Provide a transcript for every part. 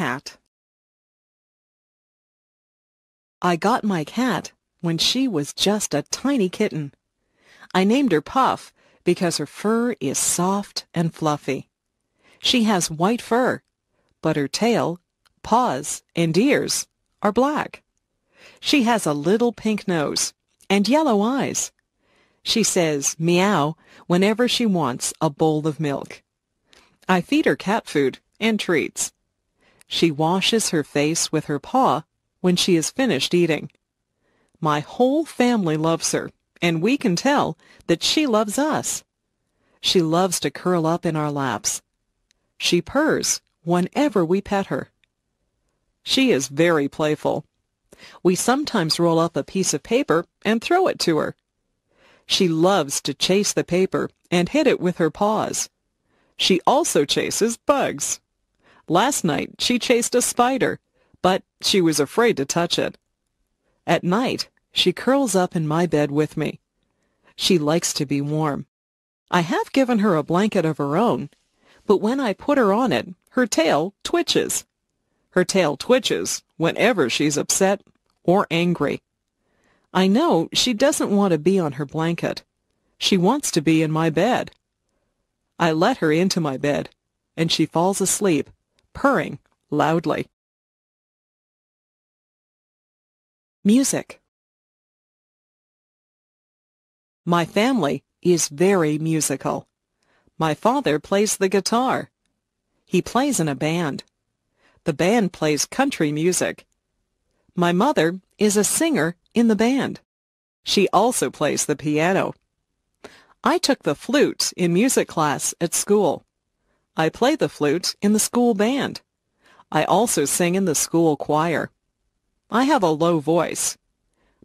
cat. I got my cat when she was just a tiny kitten. I named her Puff because her fur is soft and fluffy. She has white fur, but her tail, paws, and ears are black. She has a little pink nose and yellow eyes. She says meow whenever she wants a bowl of milk. I feed her cat food and treats. She washes her face with her paw when she is finished eating. My whole family loves her, and we can tell that she loves us. She loves to curl up in our laps. She purrs whenever we pet her. She is very playful. We sometimes roll up a piece of paper and throw it to her. She loves to chase the paper and hit it with her paws. She also chases bugs. Last night she chased a spider, but she was afraid to touch it. At night she curls up in my bed with me. She likes to be warm. I have given her a blanket of her own, but when I put her on it, her tail twitches. Her tail twitches whenever she's upset or angry. I know she doesn't want to be on her blanket. She wants to be in my bed. I let her into my bed, and she falls asleep purring loudly. Music My family is very musical. My father plays the guitar. He plays in a band. The band plays country music. My mother is a singer in the band. She also plays the piano. I took the flute in music class at school. I play the flute in the school band. I also sing in the school choir. I have a low voice.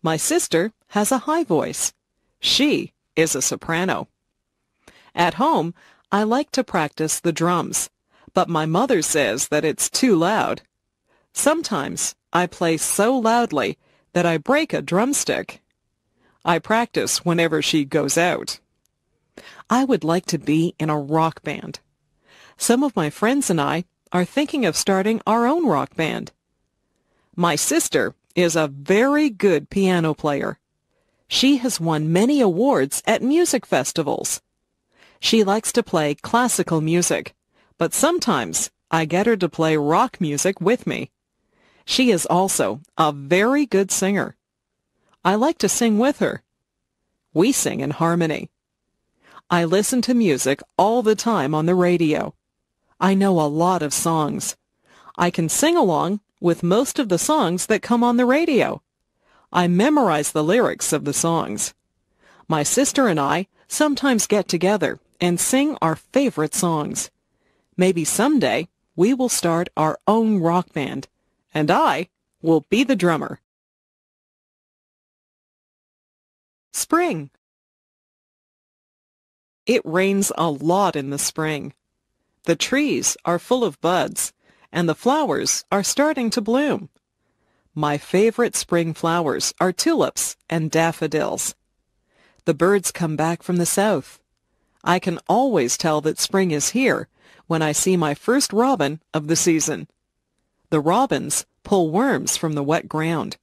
My sister has a high voice. She is a soprano. At home, I like to practice the drums, but my mother says that it's too loud. Sometimes I play so loudly that I break a drumstick. I practice whenever she goes out. I would like to be in a rock band. Some of my friends and I are thinking of starting our own rock band. My sister is a very good piano player. She has won many awards at music festivals. She likes to play classical music, but sometimes I get her to play rock music with me. She is also a very good singer. I like to sing with her. We sing in harmony. I listen to music all the time on the radio. I know a lot of songs. I can sing along with most of the songs that come on the radio. I memorize the lyrics of the songs. My sister and I sometimes get together and sing our favorite songs. Maybe someday we will start our own rock band, and I will be the drummer. Spring. It rains a lot in the spring. The trees are full of buds, and the flowers are starting to bloom. My favorite spring flowers are tulips and daffodils. The birds come back from the south. I can always tell that spring is here when I see my first robin of the season. The robins pull worms from the wet ground.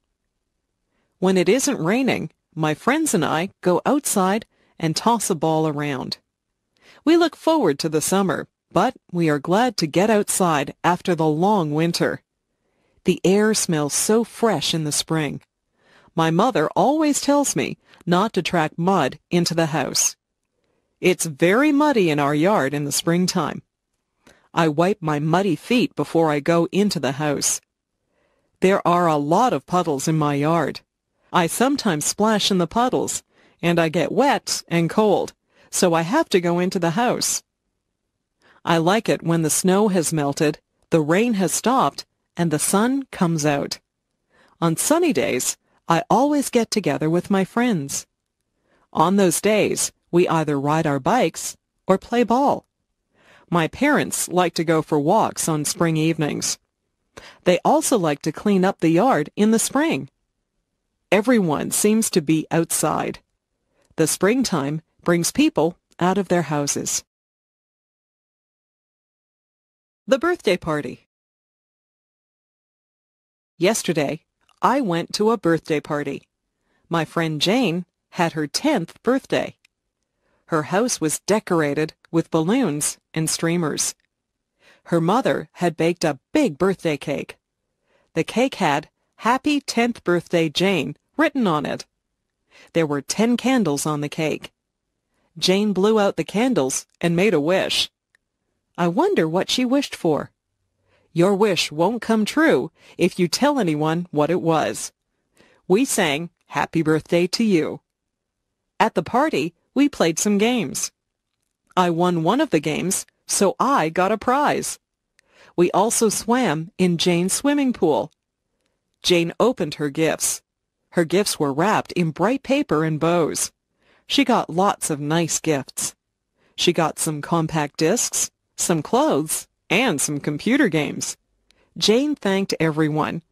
When it isn't raining, my friends and I go outside and toss a ball around. We look forward to the summer but we are glad to get outside after the long winter. The air smells so fresh in the spring. My mother always tells me not to track mud into the house. It's very muddy in our yard in the springtime. I wipe my muddy feet before I go into the house. There are a lot of puddles in my yard. I sometimes splash in the puddles, and I get wet and cold, so I have to go into the house. I like it when the snow has melted, the rain has stopped, and the sun comes out. On sunny days, I always get together with my friends. On those days, we either ride our bikes or play ball. My parents like to go for walks on spring evenings. They also like to clean up the yard in the spring. Everyone seems to be outside. The springtime brings people out of their houses. The birthday party. Yesterday, I went to a birthday party. My friend Jane had her 10th birthday. Her house was decorated with balloons and streamers. Her mother had baked a big birthday cake. The cake had Happy 10th Birthday Jane written on it. There were 10 candles on the cake. Jane blew out the candles and made a wish. I wonder what she wished for. Your wish won't come true if you tell anyone what it was. We sang Happy Birthday to You. At the party, we played some games. I won one of the games, so I got a prize. We also swam in Jane's swimming pool. Jane opened her gifts. Her gifts were wrapped in bright paper and bows. She got lots of nice gifts. She got some compact discs, some clothes, and some computer games. Jane thanked everyone.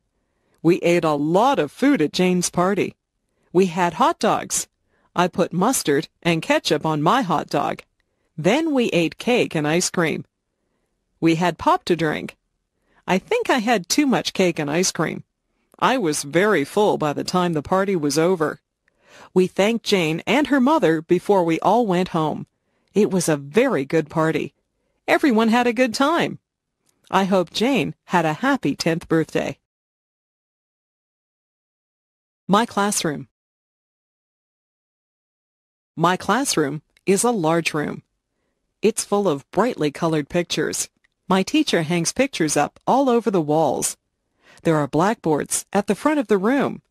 We ate a lot of food at Jane's party. We had hot dogs. I put mustard and ketchup on my hot dog. Then we ate cake and ice cream. We had pop to drink. I think I had too much cake and ice cream. I was very full by the time the party was over. We thanked Jane and her mother before we all went home. It was a very good party. Everyone had a good time. I hope Jane had a happy 10th birthday. My classroom. My classroom is a large room. It's full of brightly colored pictures. My teacher hangs pictures up all over the walls. There are blackboards at the front of the room.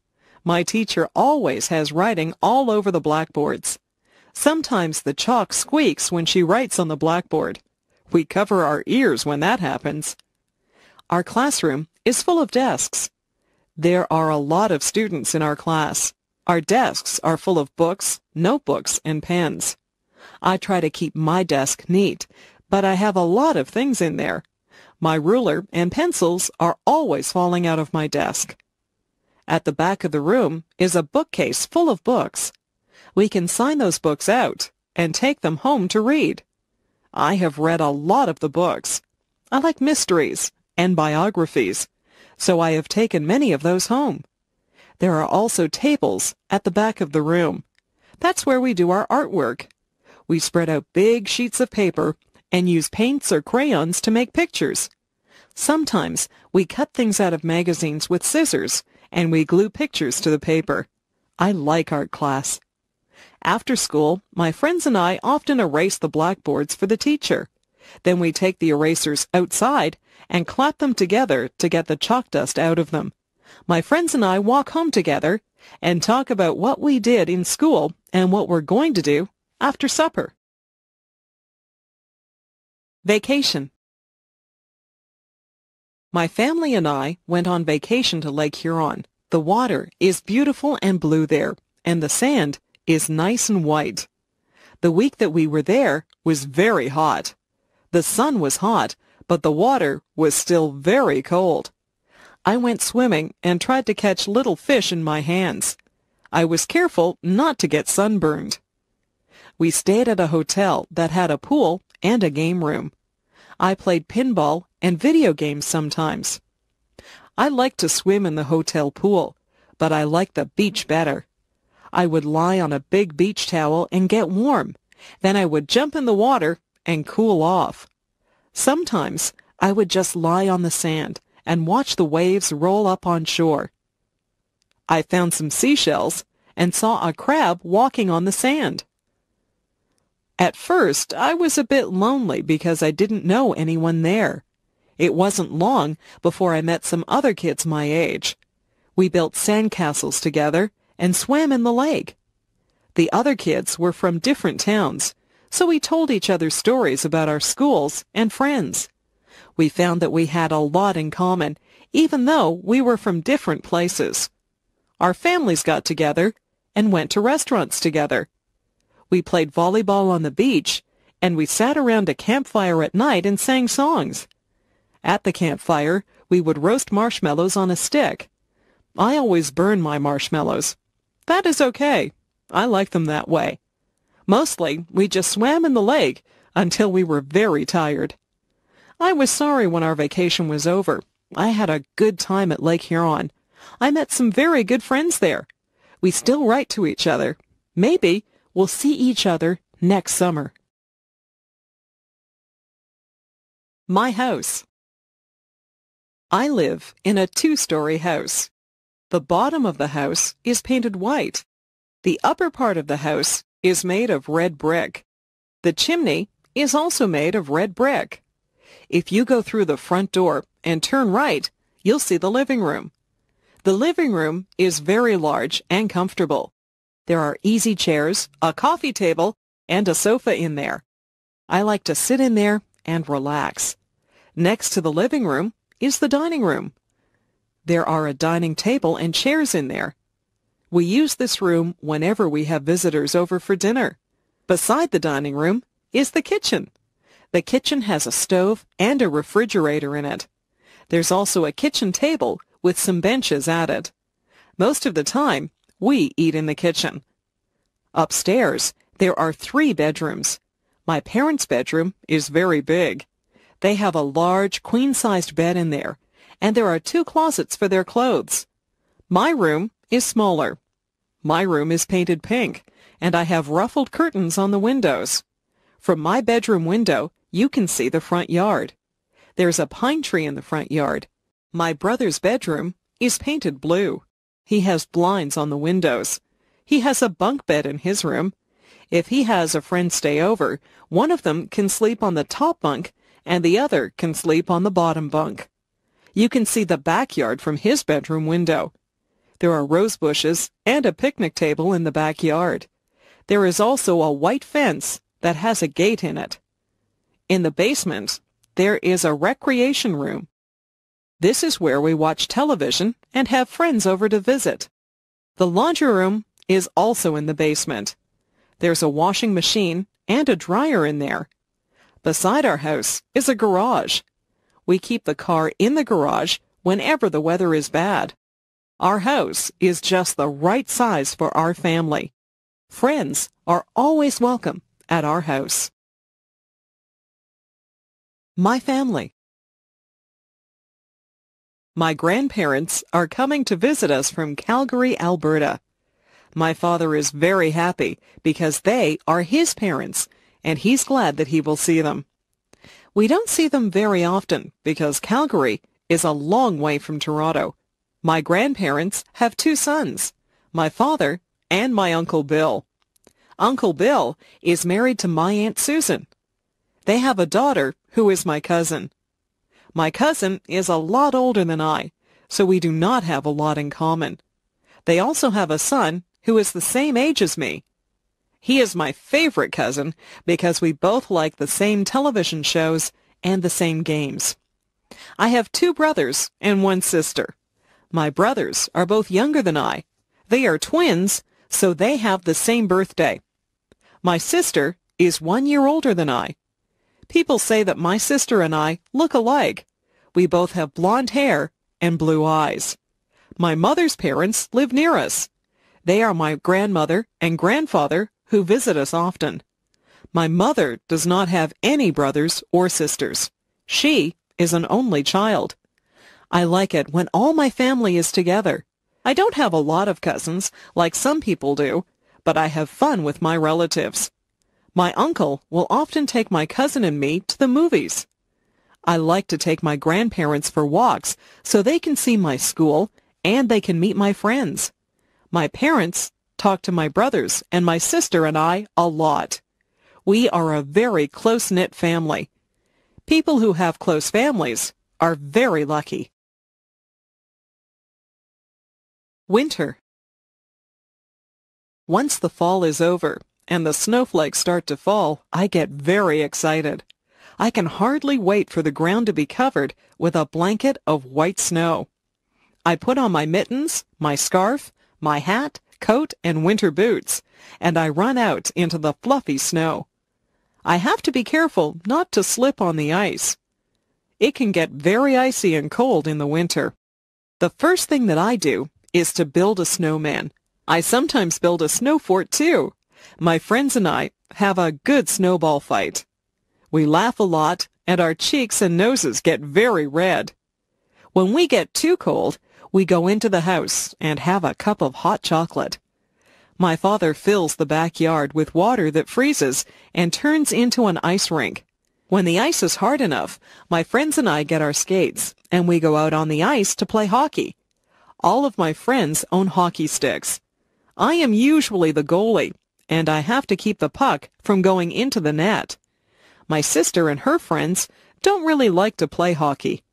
My teacher always has writing all over the blackboards. Sometimes the chalk squeaks when she writes on the blackboard. We cover our ears when that happens. Our classroom is full of desks. There are a lot of students in our class. Our desks are full of books, notebooks, and pens. I try to keep my desk neat, but I have a lot of things in there. My ruler and pencils are always falling out of my desk. At the back of the room is a bookcase full of books. We can sign those books out and take them home to read. I have read a lot of the books. I like mysteries and biographies, so I have taken many of those home. There are also tables at the back of the room. That's where we do our artwork. We spread out big sheets of paper and use paints or crayons to make pictures. Sometimes we cut things out of magazines with scissors and we glue pictures to the paper. I like art class. After school, my friends and I often erase the blackboards for the teacher. Then we take the erasers outside and clap them together to get the chalk dust out of them. My friends and I walk home together and talk about what we did in school and what we're going to do after supper. Vacation My family and I went on vacation to Lake Huron. The water is beautiful and blue there, and the sand is nice and white. The week that we were there was very hot. The sun was hot, but the water was still very cold. I went swimming and tried to catch little fish in my hands. I was careful not to get sunburned. We stayed at a hotel that had a pool and a game room. I played pinball and video games sometimes. I liked to swim in the hotel pool, but I liked the beach better. I would lie on a big beach towel and get warm. Then I would jump in the water and cool off. Sometimes I would just lie on the sand and watch the waves roll up on shore. I found some seashells and saw a crab walking on the sand. At first, I was a bit lonely because I didn't know anyone there. It wasn't long before I met some other kids my age. We built sandcastles together and swam in the lake. The other kids were from different towns, so we told each other stories about our schools and friends. We found that we had a lot in common, even though we were from different places. Our families got together and went to restaurants together. We played volleyball on the beach, and we sat around a campfire at night and sang songs. At the campfire, we would roast marshmallows on a stick. I always burn my marshmallows. That is okay. I like them that way. Mostly, we just swam in the lake until we were very tired. I was sorry when our vacation was over, I had a good time at Lake Huron. I met some very good friends there. We still write to each other. Maybe we'll see each other next summer. My house. I live in a two-story house. The bottom of the house is painted white. The upper part of the house is made of red brick. The chimney is also made of red brick. If you go through the front door and turn right, you'll see the living room. The living room is very large and comfortable. There are easy chairs, a coffee table, and a sofa in there. I like to sit in there and relax. Next to the living room is the dining room. There are a dining table and chairs in there. We use this room whenever we have visitors over for dinner. Beside the dining room is the kitchen. The kitchen has a stove and a refrigerator in it. There's also a kitchen table with some benches it. Most of the time, we eat in the kitchen. Upstairs, there are three bedrooms. My parents' bedroom is very big. They have a large queen-sized bed in there, and there are two closets for their clothes. My room is smaller. My room is painted pink, and I have ruffled curtains on the windows. From my bedroom window, you can see the front yard. There's a pine tree in the front yard. My brother's bedroom is painted blue. He has blinds on the windows. He has a bunk bed in his room. If he has a friend stay over, one of them can sleep on the top bunk and the other can sleep on the bottom bunk. You can see the backyard from his bedroom window. There are rose bushes and a picnic table in the backyard. There is also a white fence that has a gate in it. In the basement, there is a recreation room. This is where we watch television and have friends over to visit. The laundry room is also in the basement. There's a washing machine and a dryer in there. Beside our house is a garage. We keep the car in the garage whenever the weather is bad. Our house is just the right size for our family. Friends are always welcome at our house. My family. My grandparents are coming to visit us from Calgary, Alberta. My father is very happy because they are his parents, and he's glad that he will see them. We don't see them very often because Calgary is a long way from Toronto. My grandparents have two sons, my father and my Uncle Bill. Uncle Bill is married to my Aunt Susan. They have a daughter who is my cousin. My cousin is a lot older than I, so we do not have a lot in common. They also have a son who is the same age as me. He is my favorite cousin because we both like the same television shows and the same games. I have two brothers and one sister. My brothers are both younger than I. They are twins, so they have the same birthday. My sister is one year older than I. People say that my sister and I look alike. We both have blonde hair and blue eyes. My mother's parents live near us. They are my grandmother and grandfather who visit us often. My mother does not have any brothers or sisters. She is an only child. I like it when all my family is together. I don't have a lot of cousins, like some people do, but I have fun with my relatives. My uncle will often take my cousin and me to the movies. I like to take my grandparents for walks so they can see my school and they can meet my friends. My parents talk to my brothers and my sister and I a lot. We are a very close-knit family. People who have close families are very lucky. Winter Once the fall is over and the snowflakes start to fall, I get very excited. I can hardly wait for the ground to be covered with a blanket of white snow. I put on my mittens, my scarf, my hat, coat, and winter boots, and I run out into the fluffy snow. I have to be careful not to slip on the ice. It can get very icy and cold in the winter. The first thing that I do is to build a snowman. I sometimes build a snow fort too. My friends and I have a good snowball fight. We laugh a lot and our cheeks and noses get very red. When we get too cold, we go into the house and have a cup of hot chocolate. My father fills the backyard with water that freezes and turns into an ice rink. When the ice is hard enough, my friends and I get our skates and we go out on the ice to play hockey. All of my friends own hockey sticks. I am usually the goalie, and I have to keep the puck from going into the net. My sister and her friends don't really like to play hockey.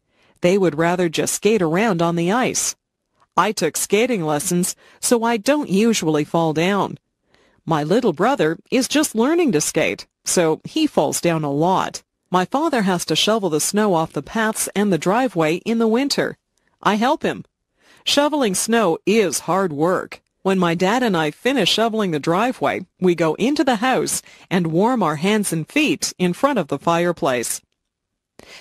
They would rather just skate around on the ice. I took skating lessons, so I don't usually fall down. My little brother is just learning to skate, so he falls down a lot. My father has to shovel the snow off the paths and the driveway in the winter. I help him. Shoveling snow is hard work. When my dad and I finish shoveling the driveway, we go into the house and warm our hands and feet in front of the fireplace.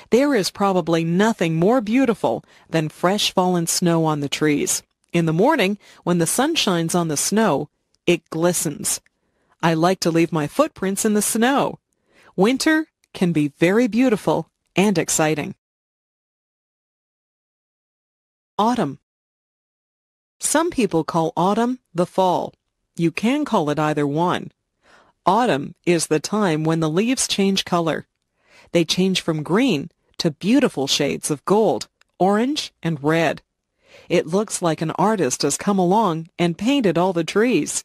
There is probably nothing more beautiful than fresh fallen snow on the trees. In the morning, when the sun shines on the snow, it glistens. I like to leave my footprints in the snow. Winter can be very beautiful and exciting. Autumn. Some people call autumn the fall. You can call it either one. Autumn is the time when the leaves change color. They change from green to beautiful shades of gold, orange, and red. It looks like an artist has come along and painted all the trees.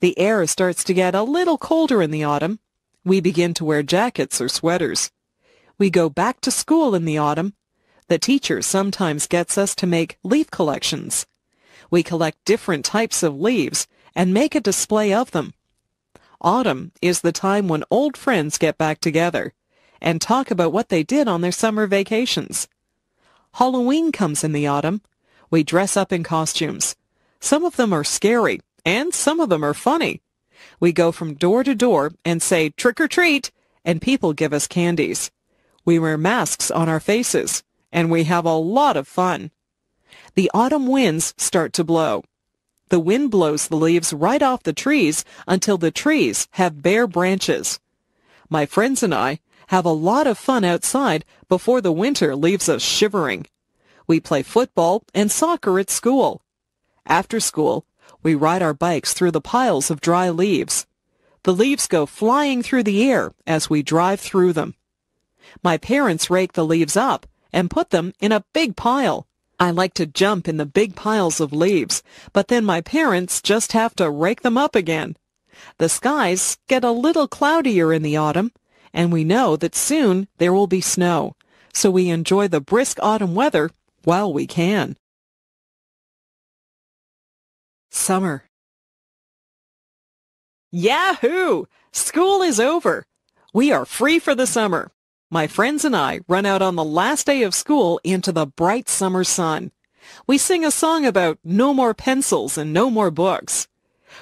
The air starts to get a little colder in the autumn. We begin to wear jackets or sweaters. We go back to school in the autumn. The teacher sometimes gets us to make leaf collections. We collect different types of leaves and make a display of them. Autumn is the time when old friends get back together and talk about what they did on their summer vacations. Halloween comes in the autumn. We dress up in costumes. Some of them are scary, and some of them are funny. We go from door to door and say trick or treat, and people give us candies. We wear masks on our faces, and we have a lot of fun. The autumn winds start to blow. The wind blows the leaves right off the trees until the trees have bare branches. My friends and I have a lot of fun outside before the winter leaves us shivering. We play football and soccer at school. After school, we ride our bikes through the piles of dry leaves. The leaves go flying through the air as we drive through them. My parents rake the leaves up and put them in a big pile. I like to jump in the big piles of leaves, but then my parents just have to rake them up again. The skies get a little cloudier in the autumn, and we know that soon there will be snow, so we enjoy the brisk autumn weather while we can. Summer. Yahoo! School is over. We are free for the summer. My friends and I run out on the last day of school into the bright summer sun. We sing a song about no more pencils and no more books.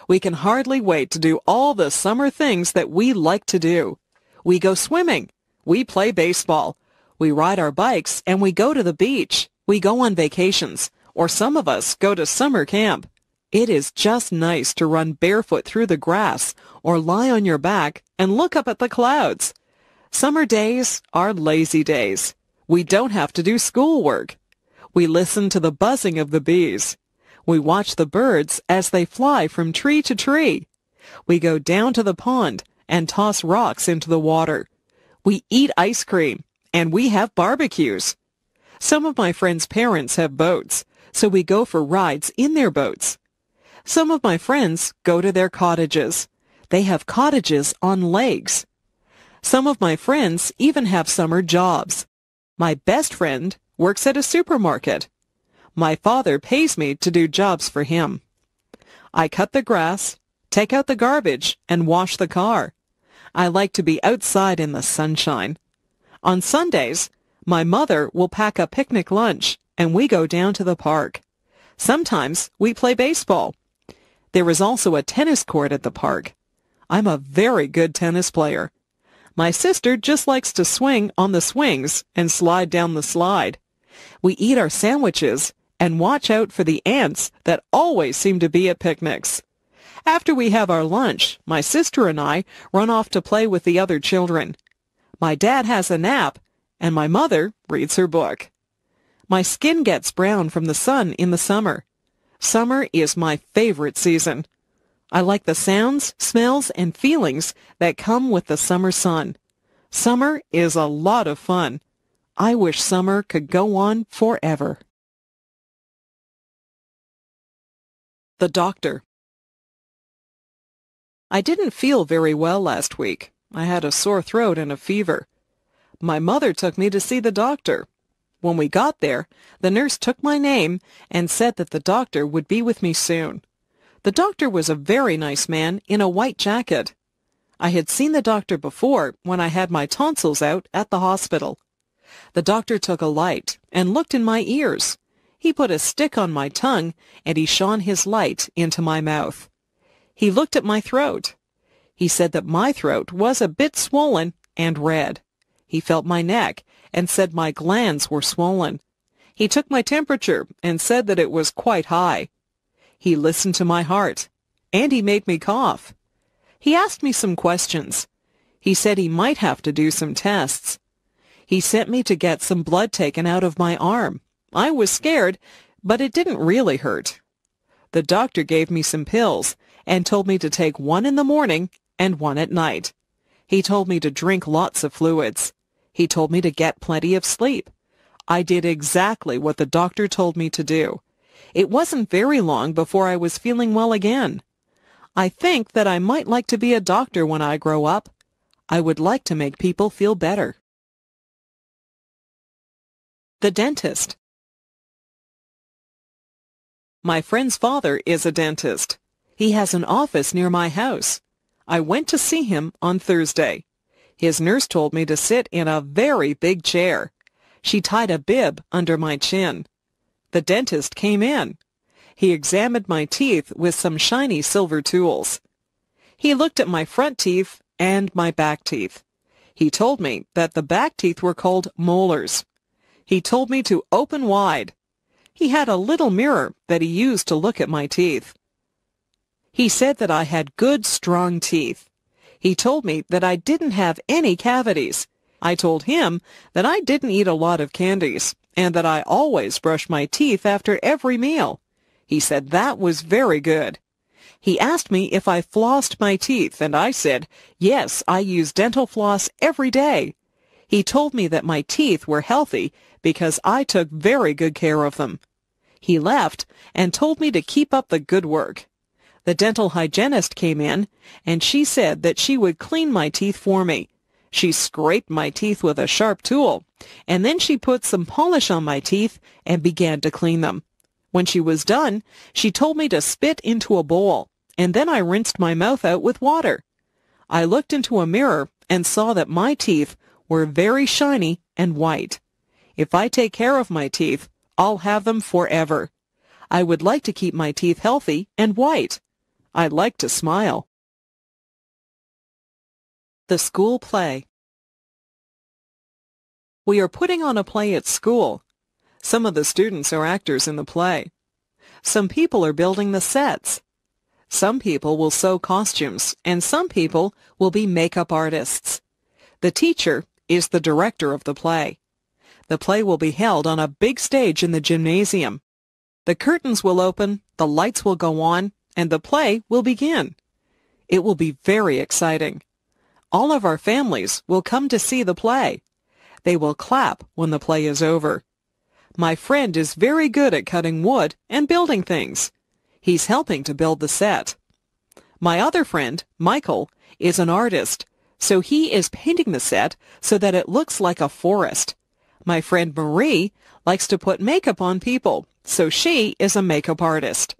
We can hardly wait to do all the summer things that we like to do. We go swimming. We play baseball. We ride our bikes and we go to the beach. We go on vacations. Or some of us go to summer camp. It is just nice to run barefoot through the grass or lie on your back and look up at the clouds. Summer days are lazy days. We don't have to do schoolwork. We listen to the buzzing of the bees. We watch the birds as they fly from tree to tree. We go down to the pond and toss rocks into the water. We eat ice cream, and we have barbecues. Some of my friends' parents have boats, so we go for rides in their boats. Some of my friends go to their cottages. They have cottages on lakes. Some of my friends even have summer jobs. My best friend works at a supermarket. My father pays me to do jobs for him. I cut the grass, take out the garbage, and wash the car. I like to be outside in the sunshine. On Sundays, my mother will pack a picnic lunch and we go down to the park. Sometimes we play baseball. There is also a tennis court at the park. I'm a very good tennis player. My sister just likes to swing on the swings and slide down the slide. We eat our sandwiches and watch out for the ants that always seem to be at picnics. After we have our lunch, my sister and I run off to play with the other children. My dad has a nap, and my mother reads her book. My skin gets brown from the sun in the summer. Summer is my favorite season. I like the sounds, smells, and feelings that come with the summer sun. Summer is a lot of fun. I wish summer could go on forever. The Doctor I didn't feel very well last week. I had a sore throat and a fever. My mother took me to see the doctor. When we got there, the nurse took my name and said that the doctor would be with me soon. The doctor was a very nice man in a white jacket. I had seen the doctor before when I had my tonsils out at the hospital. The doctor took a light and looked in my ears. He put a stick on my tongue and he shone his light into my mouth. He looked at my throat. He said that my throat was a bit swollen and red. He felt my neck and said my glands were swollen. He took my temperature and said that it was quite high. He listened to my heart, and he made me cough. He asked me some questions. He said he might have to do some tests. He sent me to get some blood taken out of my arm. I was scared, but it didn't really hurt. The doctor gave me some pills and told me to take one in the morning and one at night. He told me to drink lots of fluids. He told me to get plenty of sleep. I did exactly what the doctor told me to do. It wasn't very long before I was feeling well again. I think that I might like to be a doctor when I grow up. I would like to make people feel better. The dentist. My friend's father is a dentist. He has an office near my house. I went to see him on Thursday. His nurse told me to sit in a very big chair. She tied a bib under my chin. The dentist came in. He examined my teeth with some shiny silver tools. He looked at my front teeth and my back teeth. He told me that the back teeth were called molars. He told me to open wide. He had a little mirror that he used to look at my teeth. He said that I had good, strong teeth. He told me that I didn't have any cavities. I told him that I didn't eat a lot of candies and that I always brush my teeth after every meal. He said that was very good. He asked me if I flossed my teeth, and I said, yes, I use dental floss every day. He told me that my teeth were healthy because I took very good care of them. He left and told me to keep up the good work. The dental hygienist came in, and she said that she would clean my teeth for me. She scraped my teeth with a sharp tool, and then she put some polish on my teeth and began to clean them. When she was done, she told me to spit into a bowl, and then I rinsed my mouth out with water. I looked into a mirror and saw that my teeth were very shiny and white. If I take care of my teeth, I'll have them forever. I would like to keep my teeth healthy and white. I like to smile. The School Play We are putting on a play at school. Some of the students are actors in the play. Some people are building the sets. Some people will sew costumes, and some people will be makeup artists. The teacher is the director of the play. The play will be held on a big stage in the gymnasium. The curtains will open, the lights will go on, and the play will begin. It will be very exciting. All of our families will come to see the play. They will clap when the play is over. My friend is very good at cutting wood and building things. He's helping to build the set. My other friend, Michael, is an artist, so he is painting the set so that it looks like a forest. My friend Marie likes to put makeup on people, so she is a makeup artist.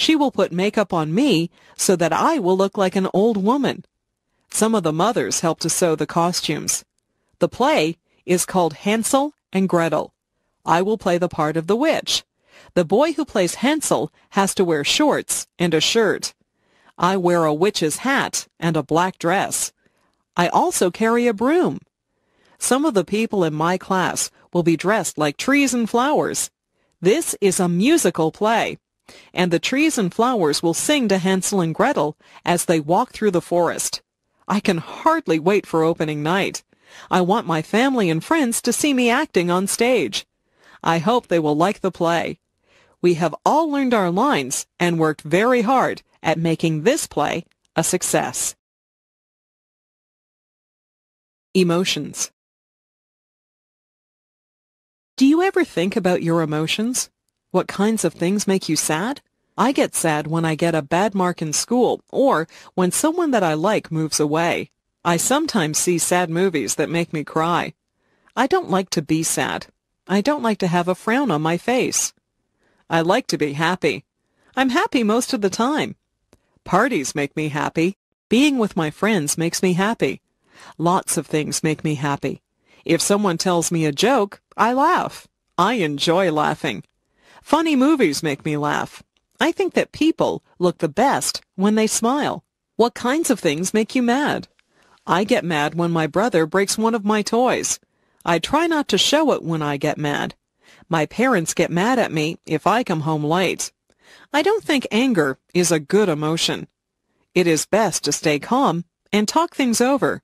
She will put makeup on me so that I will look like an old woman. Some of the mothers help to sew the costumes. The play is called Hansel and Gretel. I will play the part of the witch. The boy who plays Hansel has to wear shorts and a shirt. I wear a witch's hat and a black dress. I also carry a broom. Some of the people in my class will be dressed like trees and flowers. This is a musical play and the trees and flowers will sing to Hansel and Gretel as they walk through the forest. I can hardly wait for opening night. I want my family and friends to see me acting on stage. I hope they will like the play. We have all learned our lines and worked very hard at making this play a success. Emotions Do you ever think about your emotions? What kinds of things make you sad? I get sad when I get a bad mark in school or when someone that I like moves away. I sometimes see sad movies that make me cry. I don't like to be sad. I don't like to have a frown on my face. I like to be happy. I'm happy most of the time. Parties make me happy. Being with my friends makes me happy. Lots of things make me happy. If someone tells me a joke, I laugh. I enjoy laughing. Funny movies make me laugh. I think that people look the best when they smile. What kinds of things make you mad? I get mad when my brother breaks one of my toys. I try not to show it when I get mad. My parents get mad at me if I come home late. I don't think anger is a good emotion. It is best to stay calm and talk things over.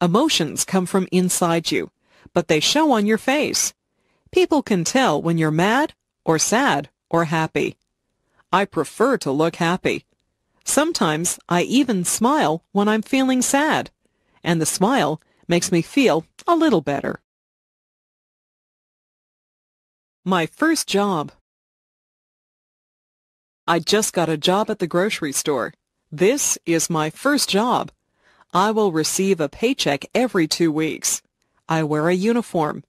Emotions come from inside you, but they show on your face. People can tell when you're mad or sad or happy. I prefer to look happy. Sometimes I even smile when I'm feeling sad, and the smile makes me feel a little better. My first job. I just got a job at the grocery store. This is my first job. I will receive a paycheck every two weeks. I wear a uniform.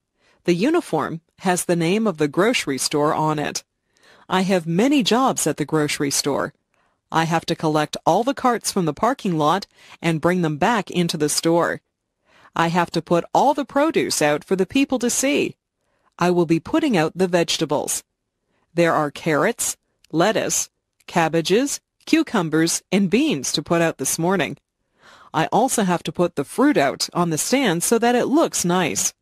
The uniform has the name of the grocery store on it. I have many jobs at the grocery store. I have to collect all the carts from the parking lot and bring them back into the store. I have to put all the produce out for the people to see. I will be putting out the vegetables. There are carrots, lettuce, cabbages, cucumbers, and beans to put out this morning. I also have to put the fruit out on the stand so that it looks nice.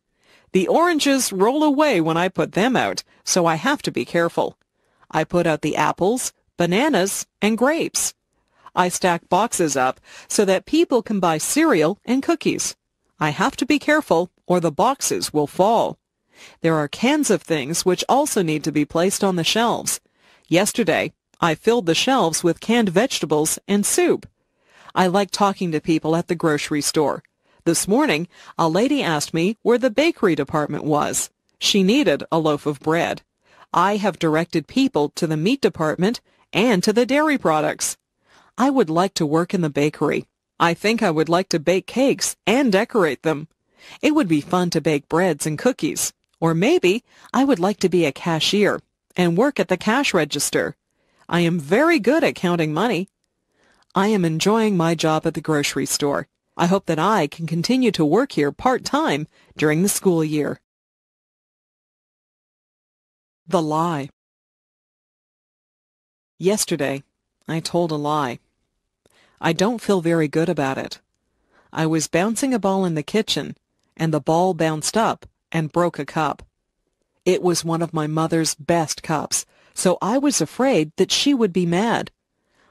The oranges roll away when I put them out, so I have to be careful. I put out the apples, bananas, and grapes. I stack boxes up so that people can buy cereal and cookies. I have to be careful or the boxes will fall. There are cans of things which also need to be placed on the shelves. Yesterday, I filled the shelves with canned vegetables and soup. I like talking to people at the grocery store. This morning, a lady asked me where the bakery department was. She needed a loaf of bread. I have directed people to the meat department and to the dairy products. I would like to work in the bakery. I think I would like to bake cakes and decorate them. It would be fun to bake breads and cookies. Or maybe I would like to be a cashier and work at the cash register. I am very good at counting money. I am enjoying my job at the grocery store. I hope that I can continue to work here part-time during the school year. The lie. Yesterday, I told a lie. I don't feel very good about it. I was bouncing a ball in the kitchen, and the ball bounced up and broke a cup. It was one of my mother's best cups, so I was afraid that she would be mad.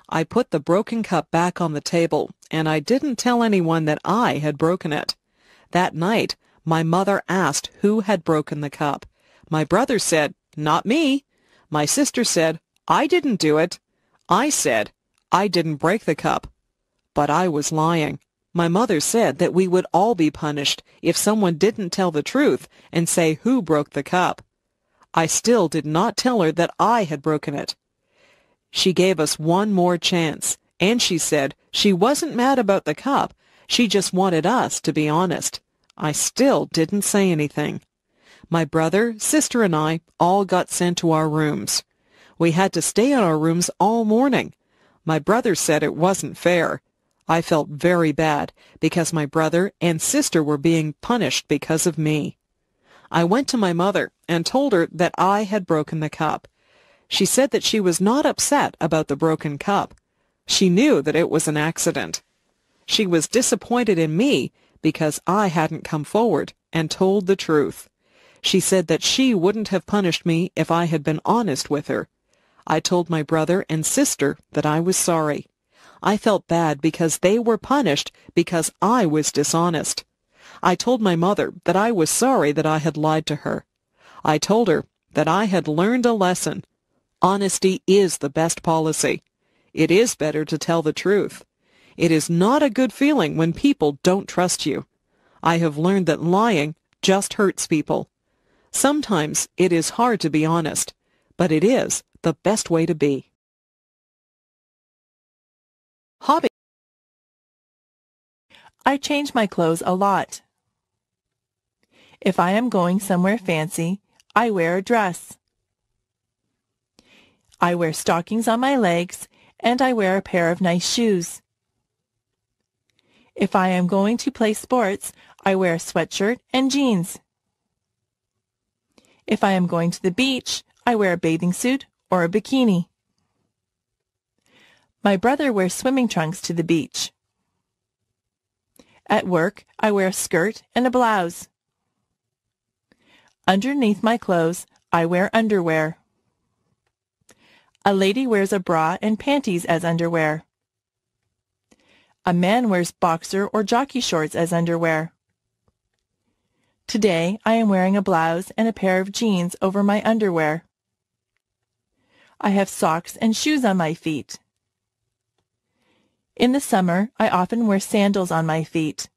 I put the broken cup back on the table, and I didn't tell anyone that I had broken it. That night, my mother asked who had broken the cup. My brother said, not me. My sister said, I didn't do it. I said, I didn't break the cup. But I was lying. My mother said that we would all be punished if someone didn't tell the truth and say who broke the cup. I still did not tell her that I had broken it. She gave us one more chance, and she said she wasn't mad about the cup. She just wanted us to be honest. I still didn't say anything. My brother, sister, and I all got sent to our rooms. We had to stay in our rooms all morning. My brother said it wasn't fair. I felt very bad because my brother and sister were being punished because of me. I went to my mother and told her that I had broken the cup. She said that she was not upset about the broken cup. She knew that it was an accident. She was disappointed in me because I hadn't come forward and told the truth. She said that she wouldn't have punished me if I had been honest with her. I told my brother and sister that I was sorry. I felt bad because they were punished because I was dishonest. I told my mother that I was sorry that I had lied to her. I told her that I had learned a lesson. Honesty is the best policy. It is better to tell the truth. It is not a good feeling when people don't trust you. I have learned that lying just hurts people. Sometimes it is hard to be honest, but it is the best way to be. Hobby I change my clothes a lot. If I am going somewhere fancy, I wear a dress. I wear stockings on my legs and I wear a pair of nice shoes. If I am going to play sports, I wear a sweatshirt and jeans. If I am going to the beach, I wear a bathing suit or a bikini. My brother wears swimming trunks to the beach. At work, I wear a skirt and a blouse. Underneath my clothes, I wear underwear. A lady wears a bra and panties as underwear. A man wears boxer or jockey shorts as underwear. Today, I am wearing a blouse and a pair of jeans over my underwear. I have socks and shoes on my feet. In the summer, I often wear sandals on my feet.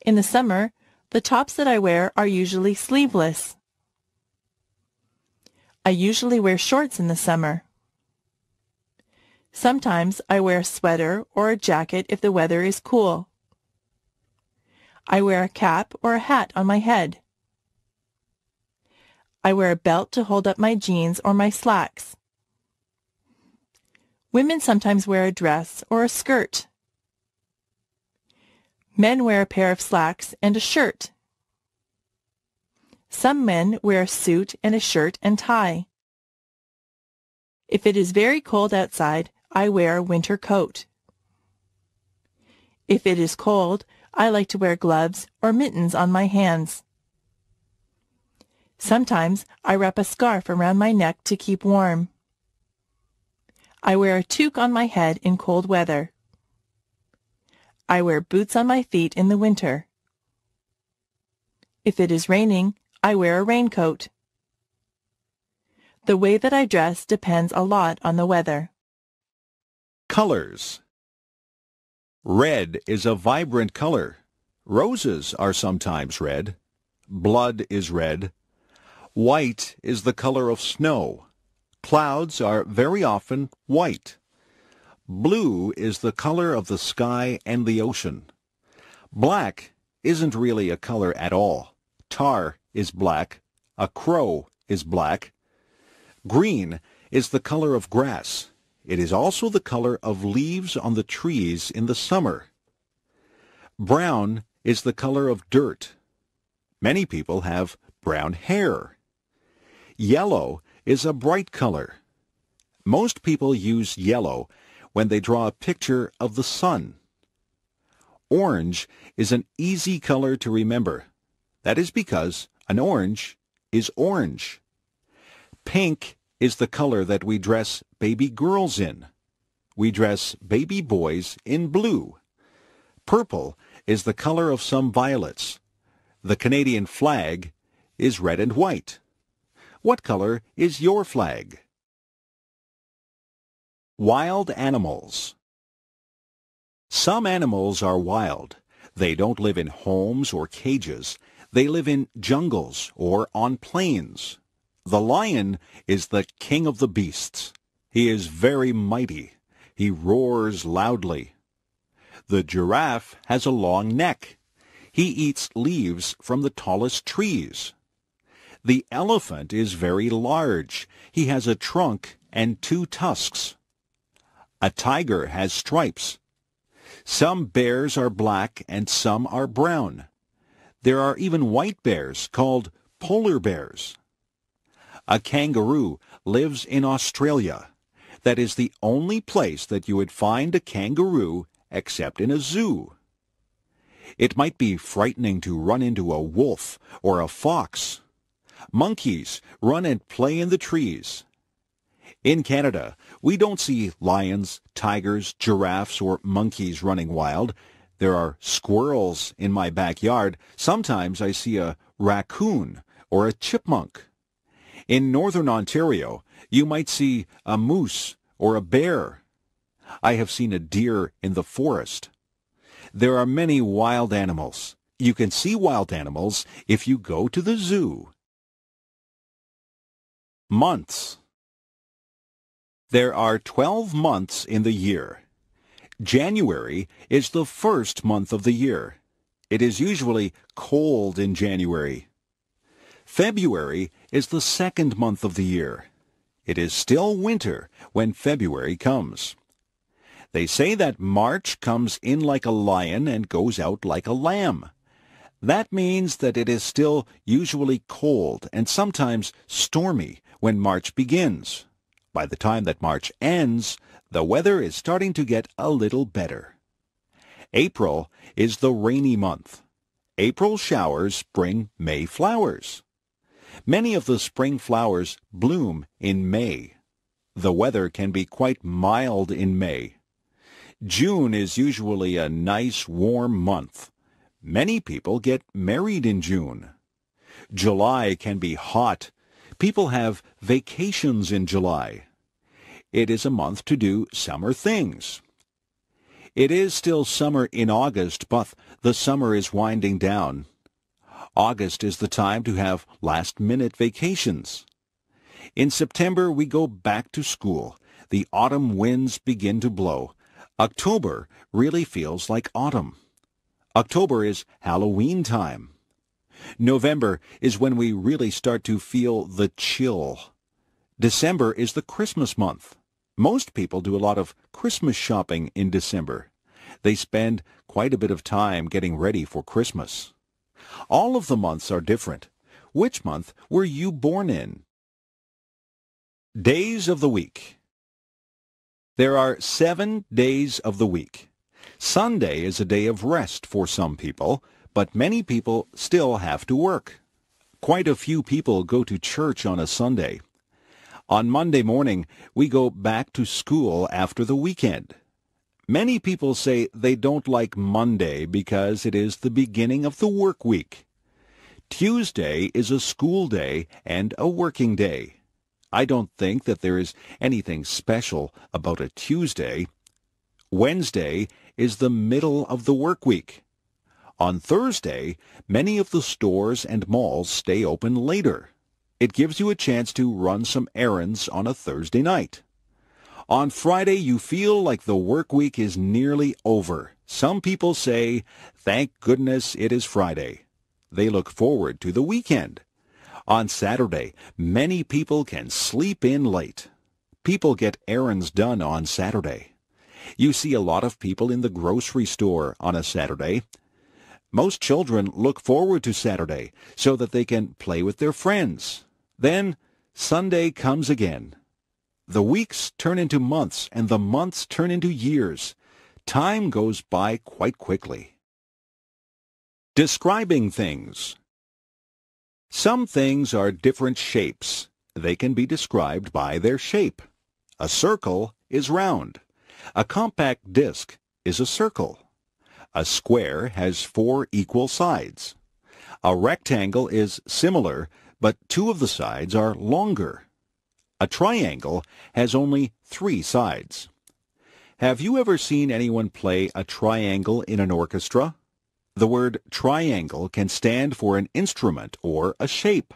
In the summer, the tops that I wear are usually sleeveless. I usually wear shorts in the summer. Sometimes I wear a sweater or a jacket if the weather is cool. I wear a cap or a hat on my head. I wear a belt to hold up my jeans or my slacks. Women sometimes wear a dress or a skirt. Men wear a pair of slacks and a shirt. Some men wear a suit and a shirt and tie. If it is very cold outside, I wear a winter coat. If it is cold, I like to wear gloves or mittens on my hands. Sometimes I wrap a scarf around my neck to keep warm. I wear a toque on my head in cold weather. I wear boots on my feet in the winter. If it is raining, I wear a raincoat. The way that I dress depends a lot on the weather. Colors Red is a vibrant color. Roses are sometimes red. Blood is red. White is the color of snow. Clouds are very often white. Blue is the color of the sky and the ocean. Black isn't really a color at all. Tar is black. A crow is black. Green is the color of grass. It is also the color of leaves on the trees in the summer. Brown is the color of dirt. Many people have brown hair. Yellow is a bright color. Most people use yellow when they draw a picture of the sun. Orange is an easy color to remember. That is because an orange is orange. Pink is the color that we dress baby girls in. We dress baby boys in blue. Purple is the color of some violets. The Canadian flag is red and white. What color is your flag? Wild animals. Some animals are wild. They don't live in homes or cages. They live in jungles or on plains. The lion is the king of the beasts. He is very mighty. He roars loudly. The giraffe has a long neck. He eats leaves from the tallest trees. The elephant is very large. He has a trunk and two tusks. A tiger has stripes. Some bears are black and some are brown. There are even white bears called polar bears. A kangaroo lives in Australia. That is the only place that you would find a kangaroo except in a zoo. It might be frightening to run into a wolf or a fox. Monkeys run and play in the trees. In Canada, we don't see lions, tigers, giraffes, or monkeys running wild. There are squirrels in my backyard. Sometimes I see a raccoon or a chipmunk. In northern Ontario, you might see a moose or a bear. I have seen a deer in the forest. There are many wild animals. You can see wild animals if you go to the zoo. Months. There are 12 months in the year. January is the first month of the year. It is usually cold in January. February is the second month of the year. It is still winter when February comes. They say that March comes in like a lion and goes out like a lamb. That means that it is still usually cold and sometimes stormy when March begins. By the time that March ends, the weather is starting to get a little better. April is the rainy month. April showers bring May flowers. Many of the spring flowers bloom in May. The weather can be quite mild in May. June is usually a nice warm month. Many people get married in June. July can be hot. People have vacations in July. It is a month to do summer things. It is still summer in August, but the summer is winding down. August is the time to have last-minute vacations. In September, we go back to school. The autumn winds begin to blow. October really feels like autumn. October is Halloween time. November is when we really start to feel the chill. December is the Christmas month. Most people do a lot of Christmas shopping in December. They spend quite a bit of time getting ready for Christmas. All of the months are different. Which month were you born in? Days of the week. There are seven days of the week. Sunday is a day of rest for some people, but many people still have to work. Quite a few people go to church on a Sunday. On Monday morning, we go back to school after the weekend. Many people say they don't like Monday because it is the beginning of the work week. Tuesday is a school day and a working day. I don't think that there is anything special about a Tuesday. Wednesday is the middle of the work week. On Thursday, many of the stores and malls stay open later. It gives you a chance to run some errands on a Thursday night. On Friday, you feel like the work week is nearly over. Some people say, thank goodness it is Friday. They look forward to the weekend. On Saturday, many people can sleep in late. People get errands done on Saturday. You see a lot of people in the grocery store on a Saturday. Most children look forward to Saturday so that they can play with their friends. Then Sunday comes again. The weeks turn into months, and the months turn into years. Time goes by quite quickly. Describing things. Some things are different shapes. They can be described by their shape. A circle is round. A compact disc is a circle. A square has four equal sides. A rectangle is similar, but two of the sides are longer. A triangle has only three sides. Have you ever seen anyone play a triangle in an orchestra? The word triangle can stand for an instrument or a shape.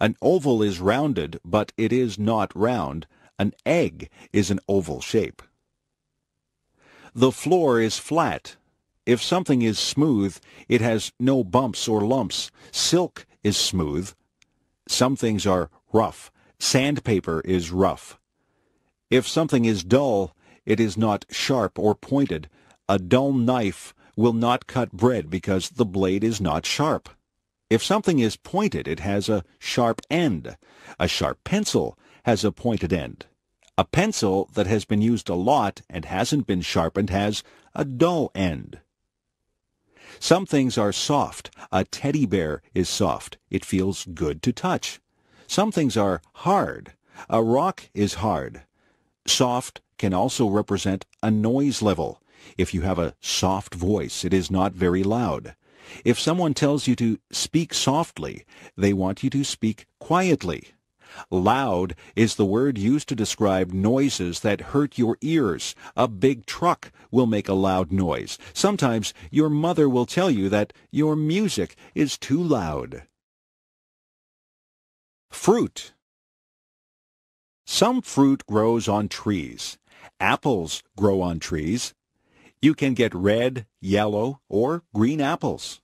An oval is rounded, but it is not round. An egg is an oval shape. The floor is flat. If something is smooth, it has no bumps or lumps. Silk is smooth. Some things are rough. Sandpaper is rough. If something is dull, it is not sharp or pointed. A dull knife will not cut bread because the blade is not sharp. If something is pointed, it has a sharp end. A sharp pencil has a pointed end. A pencil that has been used a lot and hasn't been sharpened has a dull end. Some things are soft. A teddy bear is soft. It feels good to touch. Some things are hard. A rock is hard. Soft can also represent a noise level. If you have a soft voice, it is not very loud. If someone tells you to speak softly, they want you to speak quietly. Loud is the word used to describe noises that hurt your ears. A big truck will make a loud noise. Sometimes your mother will tell you that your music is too loud. Fruit. Some fruit grows on trees. Apples grow on trees. You can get red, yellow, or green apples.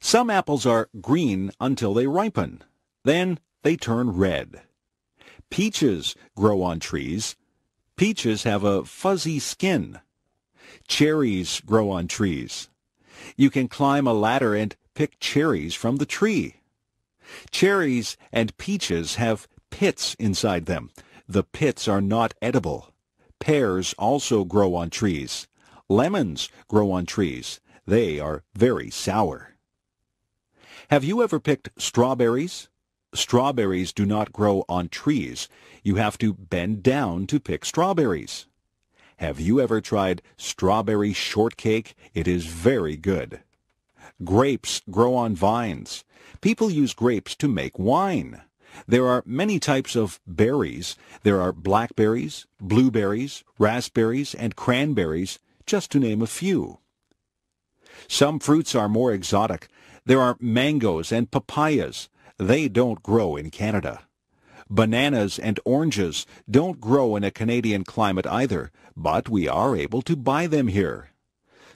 Some apples are green until they ripen. Then they turn red. Peaches grow on trees. Peaches have a fuzzy skin. Cherries grow on trees. You can climb a ladder and pick cherries from the tree. Cherries and peaches have pits inside them. The pits are not edible. Pears also grow on trees. Lemons grow on trees. They are very sour. Have you ever picked strawberries? Strawberries do not grow on trees. You have to bend down to pick strawberries. Have you ever tried strawberry shortcake? It is very good. Grapes grow on vines. People use grapes to make wine. There are many types of berries. There are blackberries, blueberries, raspberries, and cranberries, just to name a few. Some fruits are more exotic. There are mangoes and papayas. They don't grow in Canada. Bananas and oranges don't grow in a Canadian climate either, but we are able to buy them here.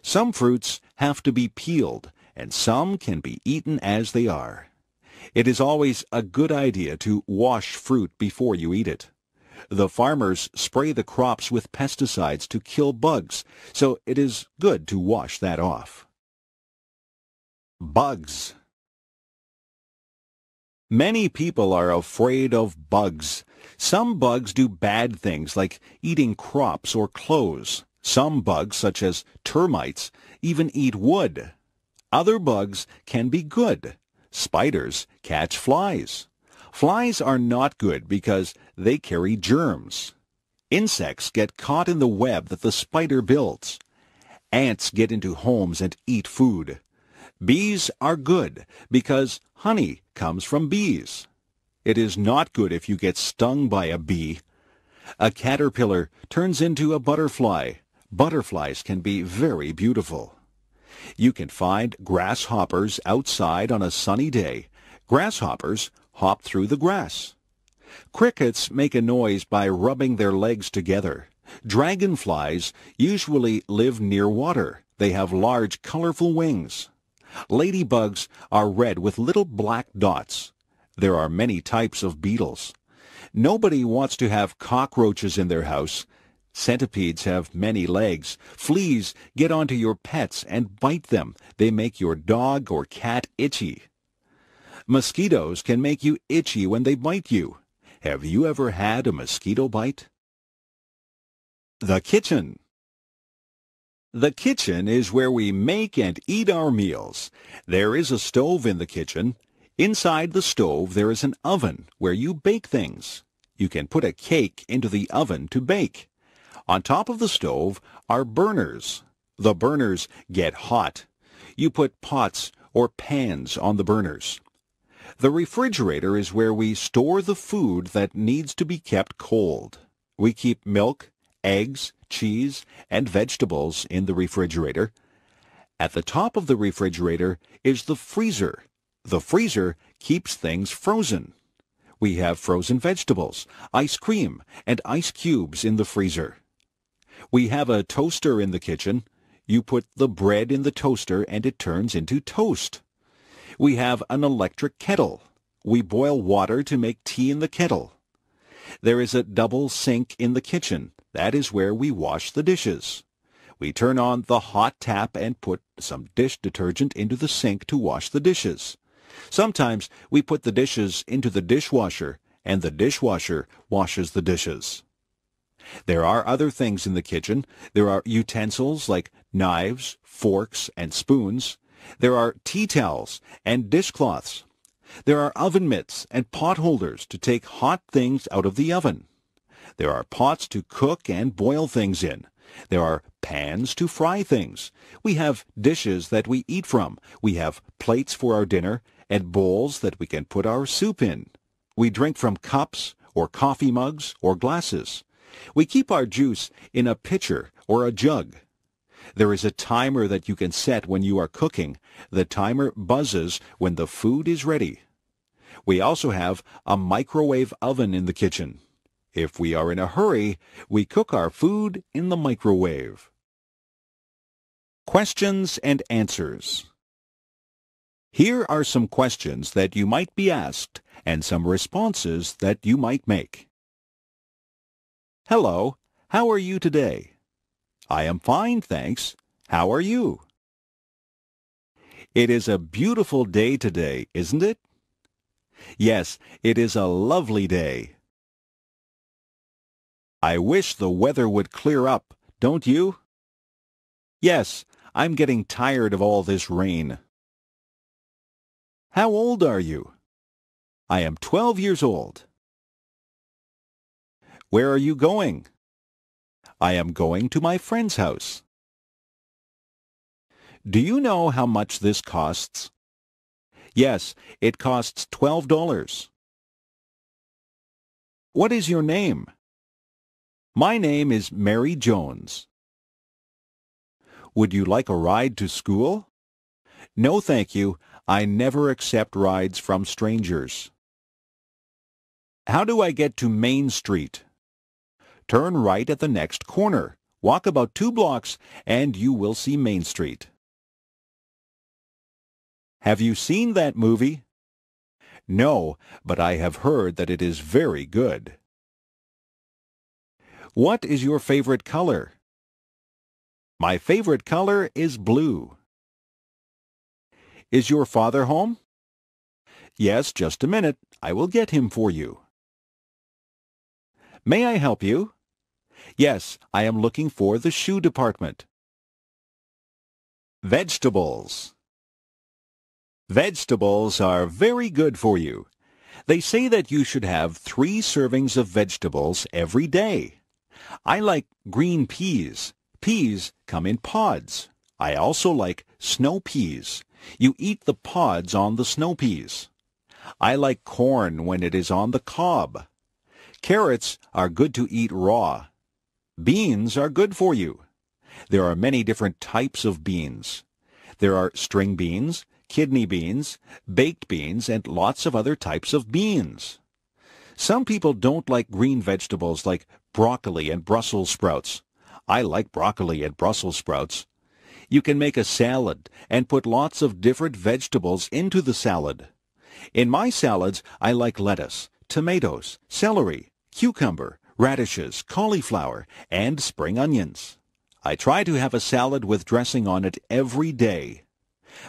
Some fruits have to be peeled, and some can be eaten as they are. It is always a good idea to wash fruit before you eat it. The farmers spray the crops with pesticides to kill bugs, so it is good to wash that off. Bugs. Many people are afraid of bugs. Some bugs do bad things like eating crops or clothes. Some bugs, such as termites, even eat wood. Other bugs can be good. Spiders catch flies. Flies are not good because they carry germs. Insects get caught in the web that the spider builds. Ants get into homes and eat food. Bees are good because honey comes from bees. It is not good if you get stung by a bee. A caterpillar turns into a butterfly. Butterflies can be very beautiful. You can find grasshoppers outside on a sunny day. Grasshoppers hop through the grass. Crickets make a noise by rubbing their legs together. Dragonflies usually live near water. They have large colorful wings. Ladybugs are red with little black dots. There are many types of beetles. Nobody wants to have cockroaches in their house. Centipedes have many legs. Fleas get onto your pets and bite them. They make your dog or cat itchy. Mosquitoes can make you itchy when they bite you. Have you ever had a mosquito bite? The kitchen. The kitchen is where we make and eat our meals. There is a stove in the kitchen. Inside the stove there is an oven where you bake things. You can put a cake into the oven to bake. On top of the stove are burners. The burners get hot. You put pots or pans on the burners. The refrigerator is where we store the food that needs to be kept cold. We keep milk, eggs, cheese, and vegetables in the refrigerator. At the top of the refrigerator is the freezer. The freezer keeps things frozen. We have frozen vegetables, ice cream, and ice cubes in the freezer. We have a toaster in the kitchen. You put the bread in the toaster and it turns into toast. We have an electric kettle. We boil water to make tea in the kettle. There is a double sink in the kitchen. That is where we wash the dishes. We turn on the hot tap and put some dish detergent into the sink to wash the dishes. Sometimes we put the dishes into the dishwasher and the dishwasher washes the dishes. There are other things in the kitchen. There are utensils like knives, forks, and spoons. There are tea towels and dishcloths. There are oven mitts and pot holders to take hot things out of the oven. There are pots to cook and boil things in. There are pans to fry things. We have dishes that we eat from. We have plates for our dinner and bowls that we can put our soup in. We drink from cups or coffee mugs or glasses. We keep our juice in a pitcher or a jug. There is a timer that you can set when you are cooking. The timer buzzes when the food is ready. We also have a microwave oven in the kitchen. If we are in a hurry, we cook our food in the microwave. Questions and answers. Here are some questions that you might be asked and some responses that you might make. Hello, how are you today? I am fine, thanks. How are you? It is a beautiful day today, isn't it? Yes, it is a lovely day. I wish the weather would clear up, don't you? Yes, I'm getting tired of all this rain. How old are you? I am 12 years old. Where are you going? I am going to my friend's house. Do you know how much this costs? Yes, it costs $12. What is your name? My name is Mary Jones. Would you like a ride to school? No, thank you. I never accept rides from strangers. How do I get to Main Street? Turn right at the next corner. Walk about two blocks and you will see Main Street. Have you seen that movie? No, but I have heard that it is very good. What is your favorite color? My favorite color is blue. Is your father home? Yes, just a minute. I will get him for you. May I help you? Yes, I am looking for the shoe department. Vegetables. Vegetables are very good for you. They say that you should have three servings of vegetables every day. I like green peas. Peas come in pods. I also like snow peas. You eat the pods on the snow peas. I like corn when it is on the cob. Carrots are good to eat raw. Beans are good for you. There are many different types of beans. There are string beans, kidney beans, baked beans, and lots of other types of beans. Some people don't like green vegetables like broccoli and Brussels sprouts. I like broccoli and Brussels sprouts. You can make a salad and put lots of different vegetables into the salad. In my salads, I like lettuce, tomatoes, celery, cucumber, radishes, cauliflower, and spring onions. I try to have a salad with dressing on it every day.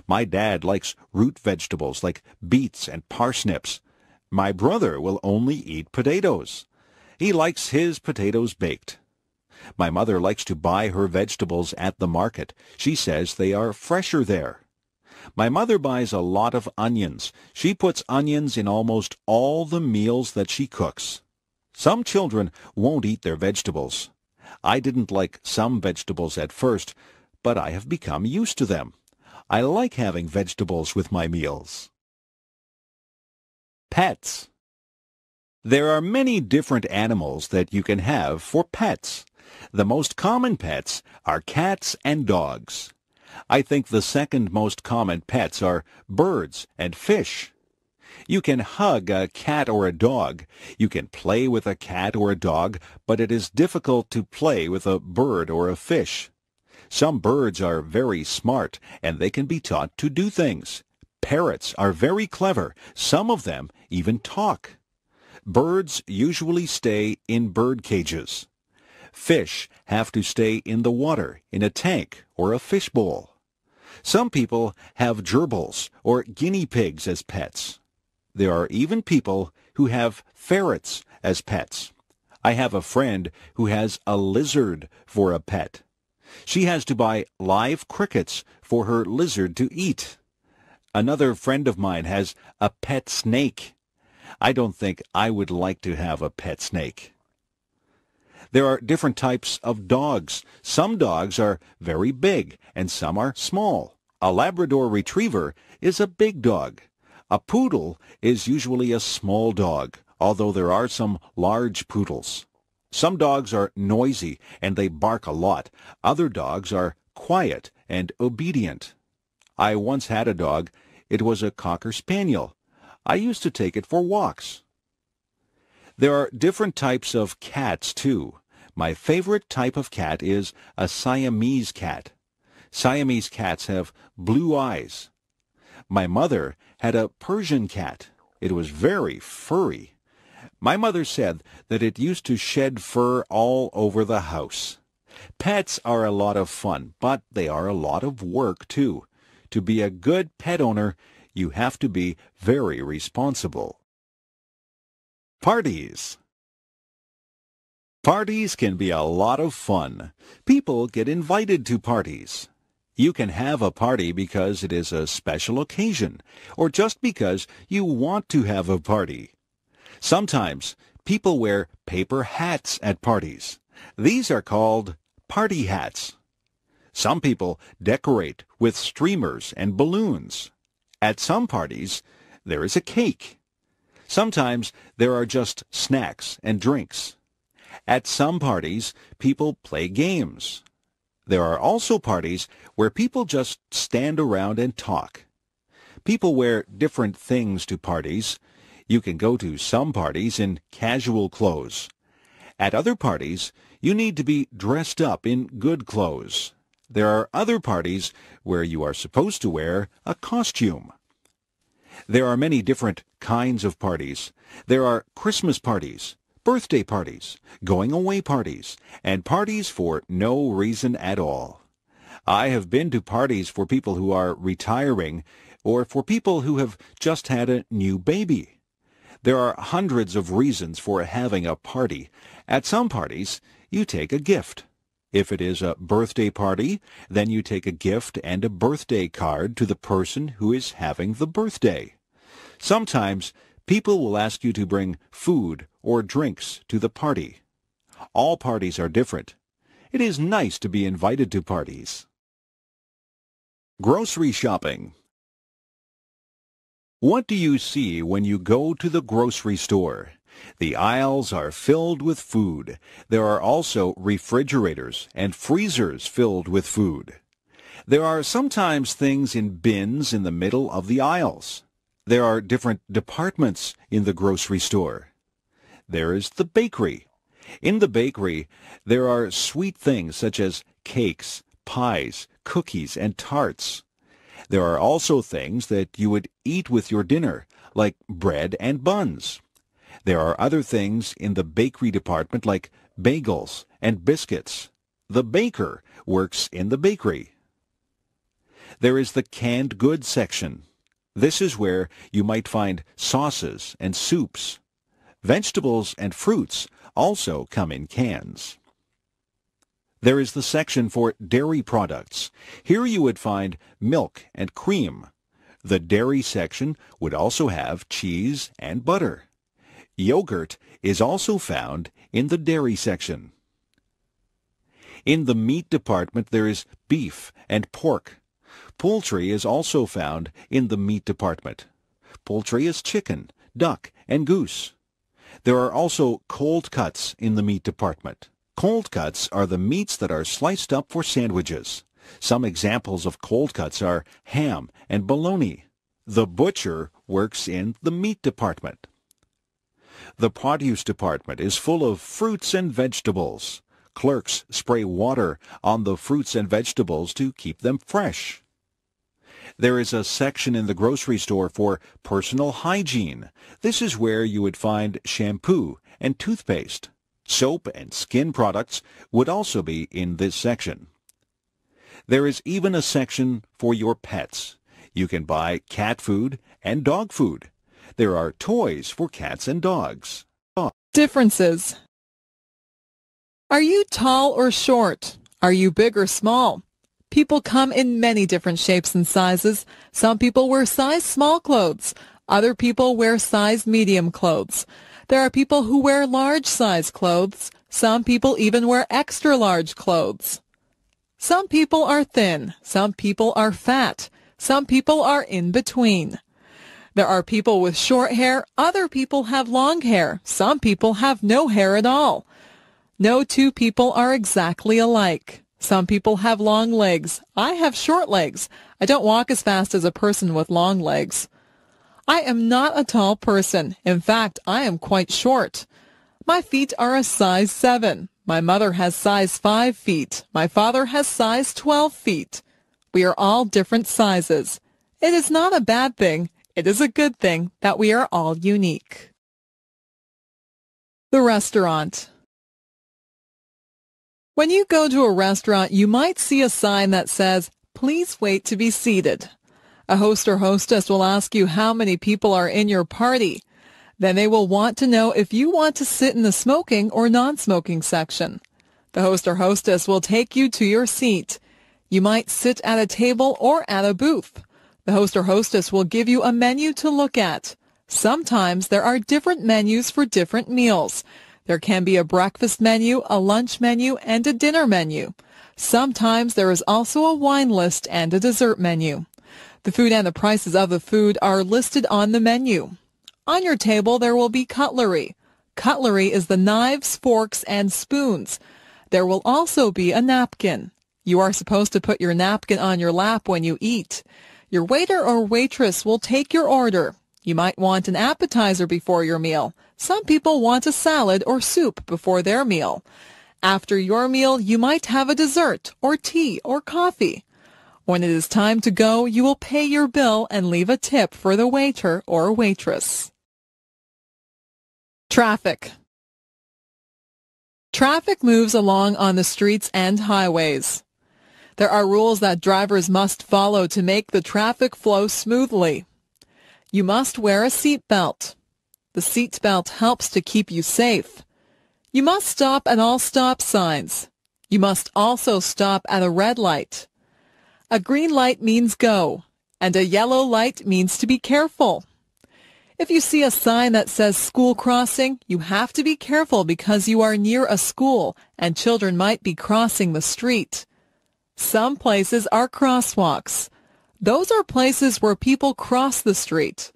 My dad likes root vegetables like beets and parsnips. My brother will only eat potatoes. He likes his potatoes baked. My mother likes to buy her vegetables at the market. She says they are fresher there. My mother buys a lot of onions. She puts onions in almost all the meals that she cooks. Some children won't eat their vegetables. I didn't like some vegetables at first, but I have become used to them. I like having vegetables with my meals. Pets. There are many different animals that you can have for pets. The most common pets are cats and dogs. I think the second most common pets are birds and fish. You can hug a cat or a dog. You can play with a cat or a dog, but it is difficult to play with a bird or a fish. Some birds are very smart, and they can be taught to do things. Parrots are very clever. Some of them even talk. Birds usually stay in bird cages. Fish have to stay in the water, in a tank or a fish bowl. Some people have gerbils or guinea pigs as pets. There are even people who have ferrets as pets. I have a friend who has a lizard for a pet. She has to buy live crickets for her lizard to eat. Another friend of mine has a pet snake. I don't think I would like to have a pet snake. There are different types of dogs. Some dogs are very big and some are small. A Labrador Retriever is a big dog. A poodle is usually a small dog, although there are some large poodles. Some dogs are noisy and they bark a lot. Other dogs are quiet and obedient. I once had a dog. It was a Cocker Spaniel. I used to take it for walks. There are different types of cats, too. My favorite type of cat is a Siamese cat. Siamese cats have blue eyes. My mother had a Persian cat. It was very furry. My mother said that it used to shed fur all over the house. Pets are a lot of fun, but they are a lot of work, too. To be a good pet owner, you have to be very responsible. Parties Parties can be a lot of fun. People get invited to parties. You can have a party because it is a special occasion, or just because you want to have a party. Sometimes people wear paper hats at parties. These are called party hats. Some people decorate with streamers and balloons. At some parties, there is a cake. Sometimes there are just snacks and drinks. At some parties, people play games. There are also parties where people just stand around and talk. People wear different things to parties. You can go to some parties in casual clothes. At other parties, you need to be dressed up in good clothes. There are other parties where you are supposed to wear a costume. There are many different kinds of parties. There are Christmas parties, birthday parties, going away parties, and parties for no reason at all. I have been to parties for people who are retiring or for people who have just had a new baby. There are hundreds of reasons for having a party. At some parties, you take a gift. If it is a birthday party, then you take a gift and a birthday card to the person who is having the birthday. Sometimes people will ask you to bring food or drinks to the party. All parties are different. It is nice to be invited to parties. Grocery shopping. What do you see when you go to the grocery store? The aisles are filled with food. There are also refrigerators and freezers filled with food. There are sometimes things in bins in the middle of the aisles. There are different departments in the grocery store. There is the bakery. In the bakery, there are sweet things such as cakes, pies, cookies, and tarts. There are also things that you would eat with your dinner, like bread and buns. There are other things in the bakery department like bagels and biscuits. The baker works in the bakery. There is the canned goods section. This is where you might find sauces and soups. Vegetables and fruits also come in cans. There is the section for dairy products. Here you would find milk and cream. The dairy section would also have cheese and butter. Yogurt is also found in the dairy section. In the meat department there is beef and pork. Poultry is also found in the meat department. Poultry is chicken, duck, and goose. There are also cold cuts in the meat department. Cold cuts are the meats that are sliced up for sandwiches. Some examples of cold cuts are ham and bologna. The butcher works in the meat department. The produce department is full of fruits and vegetables. Clerks spray water on the fruits and vegetables to keep them fresh. There is a section in the grocery store for personal hygiene. This is where you would find shampoo and toothpaste. Soap and skin products would also be in this section. There is even a section for your pets. You can buy cat food and dog food. There are toys for cats and dogs. Differences. Are you tall or short? Are you big or small? People come in many different shapes and sizes. Some people wear size small clothes. Other people wear size medium clothes. There are people who wear large size clothes. Some people even wear extra large clothes. Some people are thin. Some people are fat. Some people are in between. There are people with short hair. Other people have long hair. Some people have no hair at all. No two people are exactly alike. Some people have long legs. I have short legs. I don't walk as fast as a person with long legs. I am not a tall person. In fact, I am quite short. My feet are a size 7. My mother has size 5 feet. My father has size 12 feet. We are all different sizes. It is not a bad thing. It is a good thing that we are all unique. The restaurant. When you go to a restaurant, you might see a sign that says, please wait to be seated. A host or hostess will ask you how many people are in your party. Then they will want to know if you want to sit in the smoking or non-smoking section. The host or hostess will take you to your seat. You might sit at a table or at a booth. The host or hostess will give you a menu to look at. Sometimes there are different menus for different meals. There can be a breakfast menu, a lunch menu, and a dinner menu. Sometimes there is also a wine list and a dessert menu. The food and the prices of the food are listed on the menu. On your table there will be cutlery. Cutlery is the knives, forks, and spoons. There will also be a napkin. You are supposed to put your napkin on your lap when you eat. Your waiter or waitress will take your order. You might want an appetizer before your meal. Some people want a salad or soup before their meal. After your meal, you might have a dessert or tea or coffee. When it is time to go, you will pay your bill and leave a tip for the waiter or waitress. Traffic. Traffic moves along on the streets and highways. There are rules that drivers must follow to make the traffic flow smoothly. You must wear a seat belt. The seat belt helps to keep you safe. You must stop at all stop signs. You must also stop at a red light. A green light means go, and a yellow light means to be careful. If you see a sign that says school crossing, you have to be careful because you are near a school and children might be crossing the street. Some places are crosswalks. Those are places where people cross the street.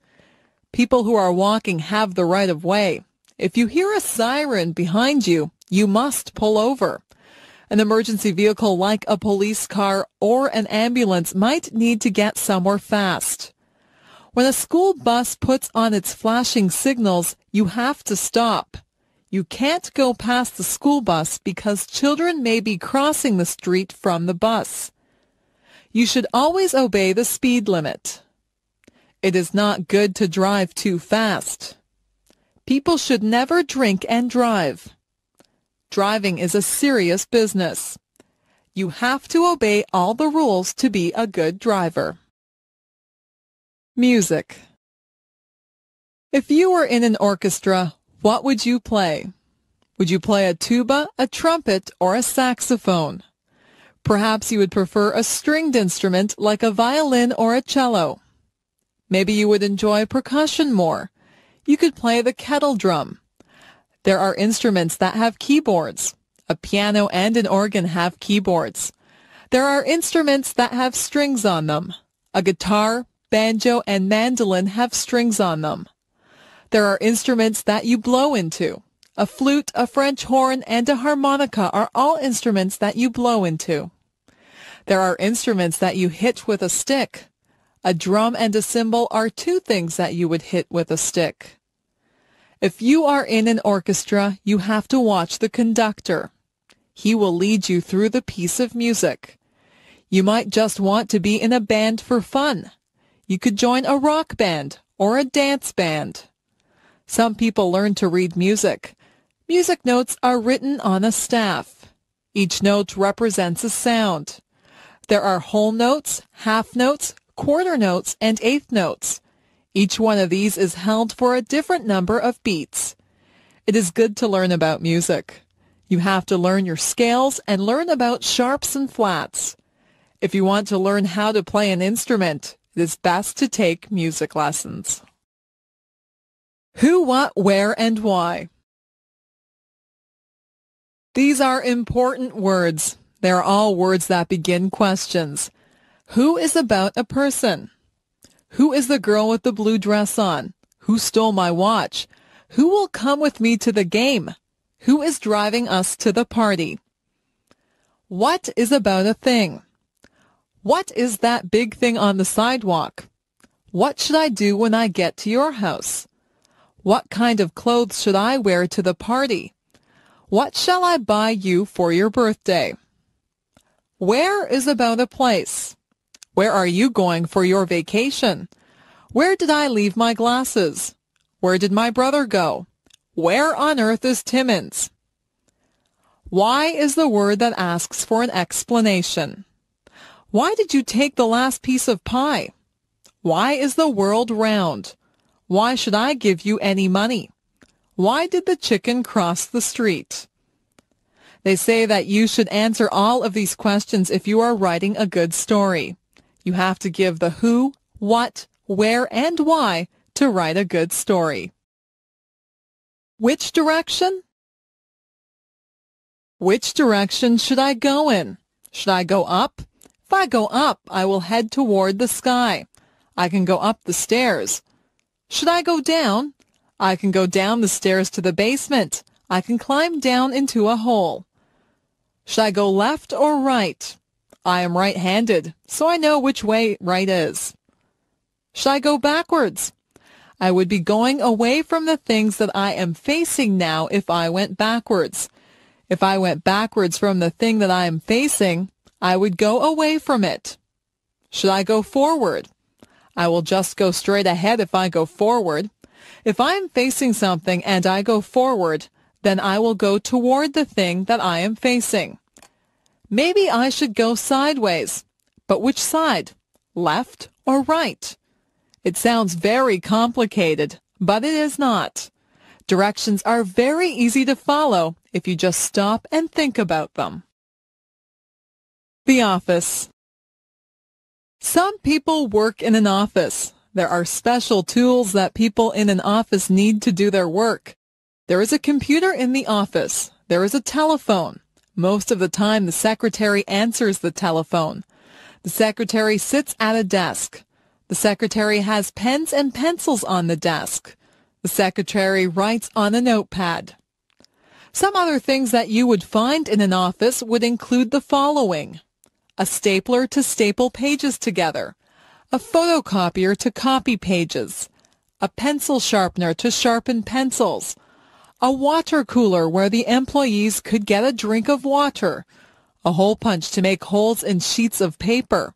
People who are walking have the right of way. If you hear a siren behind you, you must pull over. An emergency vehicle like a police car or an ambulance might need to get somewhere fast. When a school bus puts on its flashing signals, you have to stop. You can't go past the school bus because children may be crossing the street from the bus. You should always obey the speed limit. It is not good to drive too fast. People should never drink and drive. Driving is a serious business. You have to obey all the rules to be a good driver. Music. If you were in an orchestra, what would you play? Would you play a tuba, a trumpet, or a saxophone? Perhaps you would prefer a stringed instrument like a violin or a cello. Maybe you would enjoy percussion more. You could play the kettle drum. There are instruments that have keyboards. A piano and an organ have keyboards. There are instruments that have strings on them. A guitar, banjo, and mandolin have strings on them. There are instruments that you blow into. A flute, a French horn, and a harmonica are all instruments that you blow into. There are instruments that you hit with a stick. A drum and a cymbal are two things that you would hit with a stick. If you are in an orchestra, you have to watch the conductor. He will lead you through the piece of music. You might just want to be in a band for fun. You could join a rock band or a dance band. Some people learn to read music. Music notes are written on a staff. Each note represents a sound. There are whole notes, half notes, quarter notes, and eighth notes. Each one of these is held for a different number of beats. It is good to learn about music. You have to learn your scales and learn about sharps and flats. If you want to learn how to play an instrument, it is best to take music lessons. Who, what, where, and why. These are important words. They're all words that begin questions. Who is about a person? Who is the girl with the blue dress on? Who stole my watch? Who will come with me to the game? Who is driving us to the party? What is about a thing? What is that big thing on the sidewalk? What should I do when I get to your house? What kind of clothes should I wear to the party? What shall I buy you for your birthday? Where is about a place? Where are you going for your vacation? Where did I leave my glasses? Where did my brother go? Where on earth is Timmins? Why is the word that asks for an explanation. Why did you take the last piece of pie? Why is the world round? Why should I give you any money? Why did the chicken cross the street? They say that you should answer all of these questions if you are writing a good story. You have to give the who, what, where, and why to write a good story. Which direction? Which direction should I go in? Should I go up? If I go up, I will head toward the sky. I can go up the stairs. Should I go down? I can go down the stairs to the basement. I can climb down into a hole. Should I go left or right? I am right-handed, so I know which way right is. Should I go backwards? I would be going away from the things that I am facing now if I went backwards. If I went backwards from the thing that I am facing, I would go away from it. Should I go forward? I will just go straight ahead if I go forward. If I am facing something and I go forward, then I will go toward the thing that I am facing. Maybe I should go sideways. But which side? Left or right? It sounds very complicated, but it is not. Directions are very easy to follow if you just stop and think about them. The office. Some people work in an office. There are special tools that people in an office need to do their work. There is a computer in the office. There is a telephone. Most of the time, the secretary answers the telephone. The secretary sits at a desk. The secretary has pens and pencils on the desk. The secretary writes on a notepad. Some other things that you would find in an office would include the following a stapler to staple pages together, a photocopier to copy pages, a pencil sharpener to sharpen pencils, a water cooler where the employees could get a drink of water, a hole punch to make holes in sheets of paper,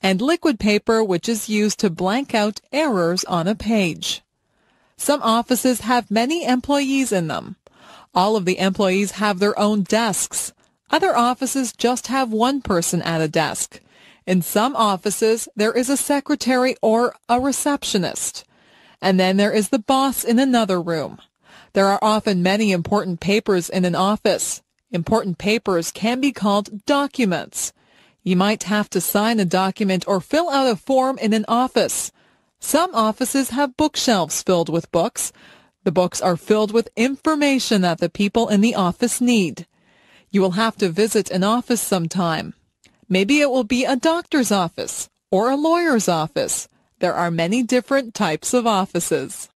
and liquid paper which is used to blank out errors on a page. Some offices have many employees in them. All of the employees have their own desks, other offices just have one person at a desk. In some offices, there is a secretary or a receptionist. And then there is the boss in another room. There are often many important papers in an office. Important papers can be called documents. You might have to sign a document or fill out a form in an office. Some offices have bookshelves filled with books. The books are filled with information that the people in the office need. You will have to visit an office sometime. Maybe it will be a doctor's office or a lawyer's office. There are many different types of offices.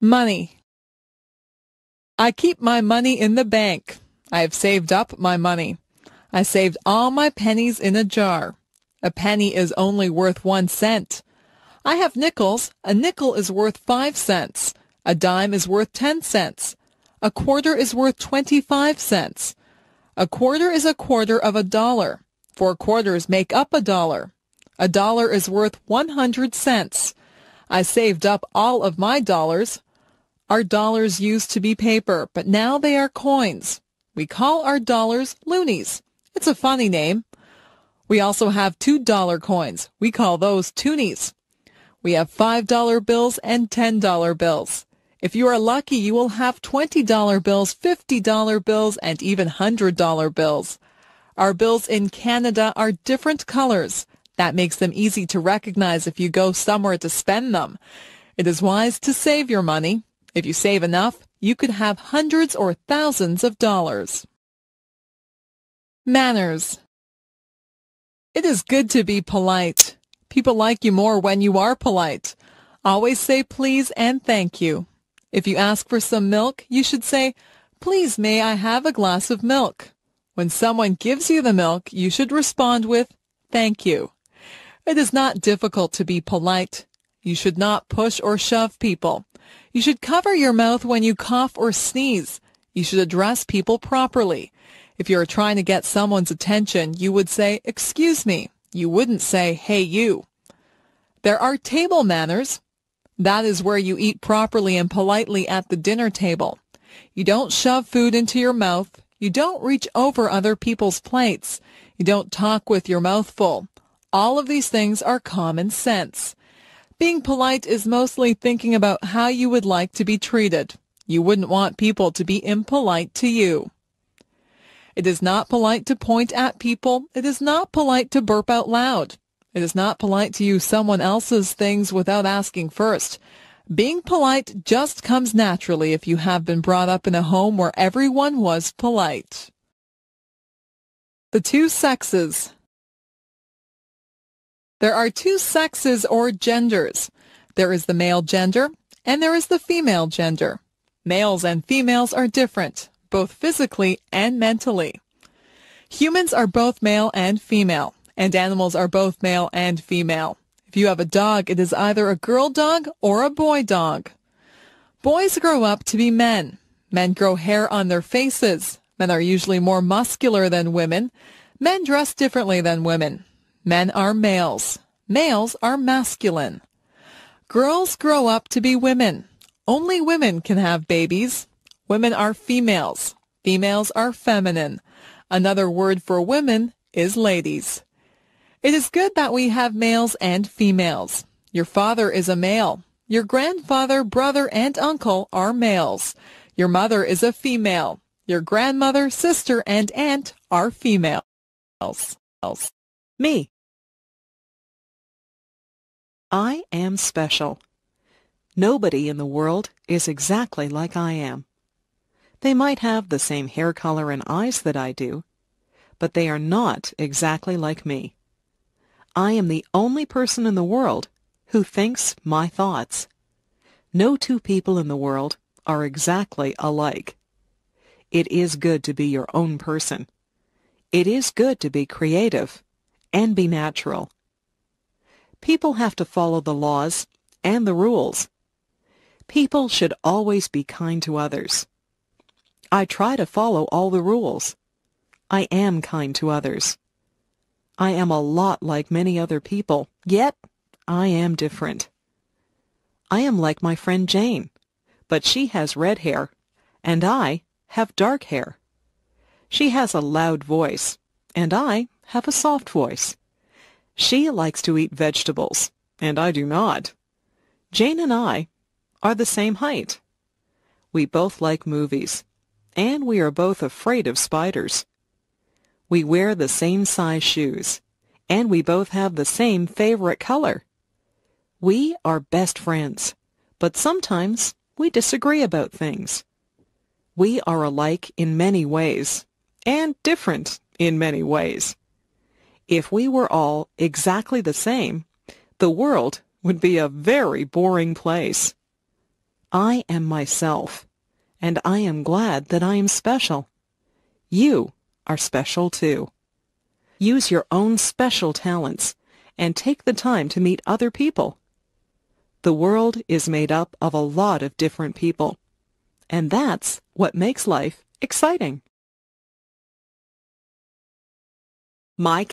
Money. I keep my money in the bank. I have saved up my money. I saved all my pennies in a jar. A penny is only worth one cent. I have nickels. A nickel is worth five cents. A dime is worth ten cents. A quarter is worth 25 cents. A quarter is a quarter of a dollar. Four quarters make up a dollar. A dollar is worth 100 cents. I saved up all of my dollars. Our dollars used to be paper, but now they are coins. We call our dollars loonies. It's a funny name. We also have $2 coins. We call those toonies. We have $5 bills and $10 bills. If you are lucky, you will have $20 bills, $50 bills, and even $100 bills. Our bills in Canada are different colors. That makes them easy to recognize if you go somewhere to spend them. It is wise to save your money. If you save enough, you could have hundreds or thousands of dollars. Manners It is good to be polite. People like you more when you are polite. Always say please and thank you. If you ask for some milk, you should say, please may I have a glass of milk. When someone gives you the milk, you should respond with, thank you. It is not difficult to be polite. You should not push or shove people. You should cover your mouth when you cough or sneeze. You should address people properly. If you are trying to get someone's attention, you would say, excuse me. You wouldn't say, hey you. There are table manners. That is where you eat properly and politely at the dinner table. You don't shove food into your mouth. You don't reach over other people's plates. You don't talk with your mouth full. All of these things are common sense. Being polite is mostly thinking about how you would like to be treated. You wouldn't want people to be impolite to you. It is not polite to point at people. It is not polite to burp out loud. It is not polite to use someone else's things without asking first. Being polite just comes naturally if you have been brought up in a home where everyone was polite. The two sexes. There are two sexes or genders. There is the male gender and there is the female gender. Males and females are different, both physically and mentally. Humans are both male and female, and animals are both male and female. If you have a dog, it is either a girl dog or a boy dog. Boys grow up to be men. Men grow hair on their faces. Men are usually more muscular than women. Men dress differently than women. Men are males. Males are masculine. Girls grow up to be women. Only women can have babies. Women are females. Females are feminine. Another word for women is ladies. It is good that we have males and females. Your father is a male. Your grandfather, brother, and uncle are males. Your mother is a female. Your grandmother, sister, and aunt are females. Me. I am special. Nobody in the world is exactly like I am. They might have the same hair color and eyes that I do, but they are not exactly like me. I am the only person in the world who thinks my thoughts. No two people in the world are exactly alike. It is good to be your own person. It is good to be creative and be natural. People have to follow the laws and the rules. People should always be kind to others. I try to follow all the rules. I am kind to others. I am a lot like many other people, yet I am different. I am like my friend Jane, but she has red hair, and I have dark hair. She has a loud voice, and I have a soft voice. She likes to eat vegetables, and I do not. Jane and I are the same height. We both like movies, and we are both afraid of spiders. We wear the same size shoes, and we both have the same favorite color. We are best friends, but sometimes we disagree about things. We are alike in many ways, and different in many ways. If we were all exactly the same, the world would be a very boring place. I am myself, and I am glad that I am special. You are special too. Use your own special talents and take the time to meet other people. The world is made up of a lot of different people, and that's what makes life exciting. My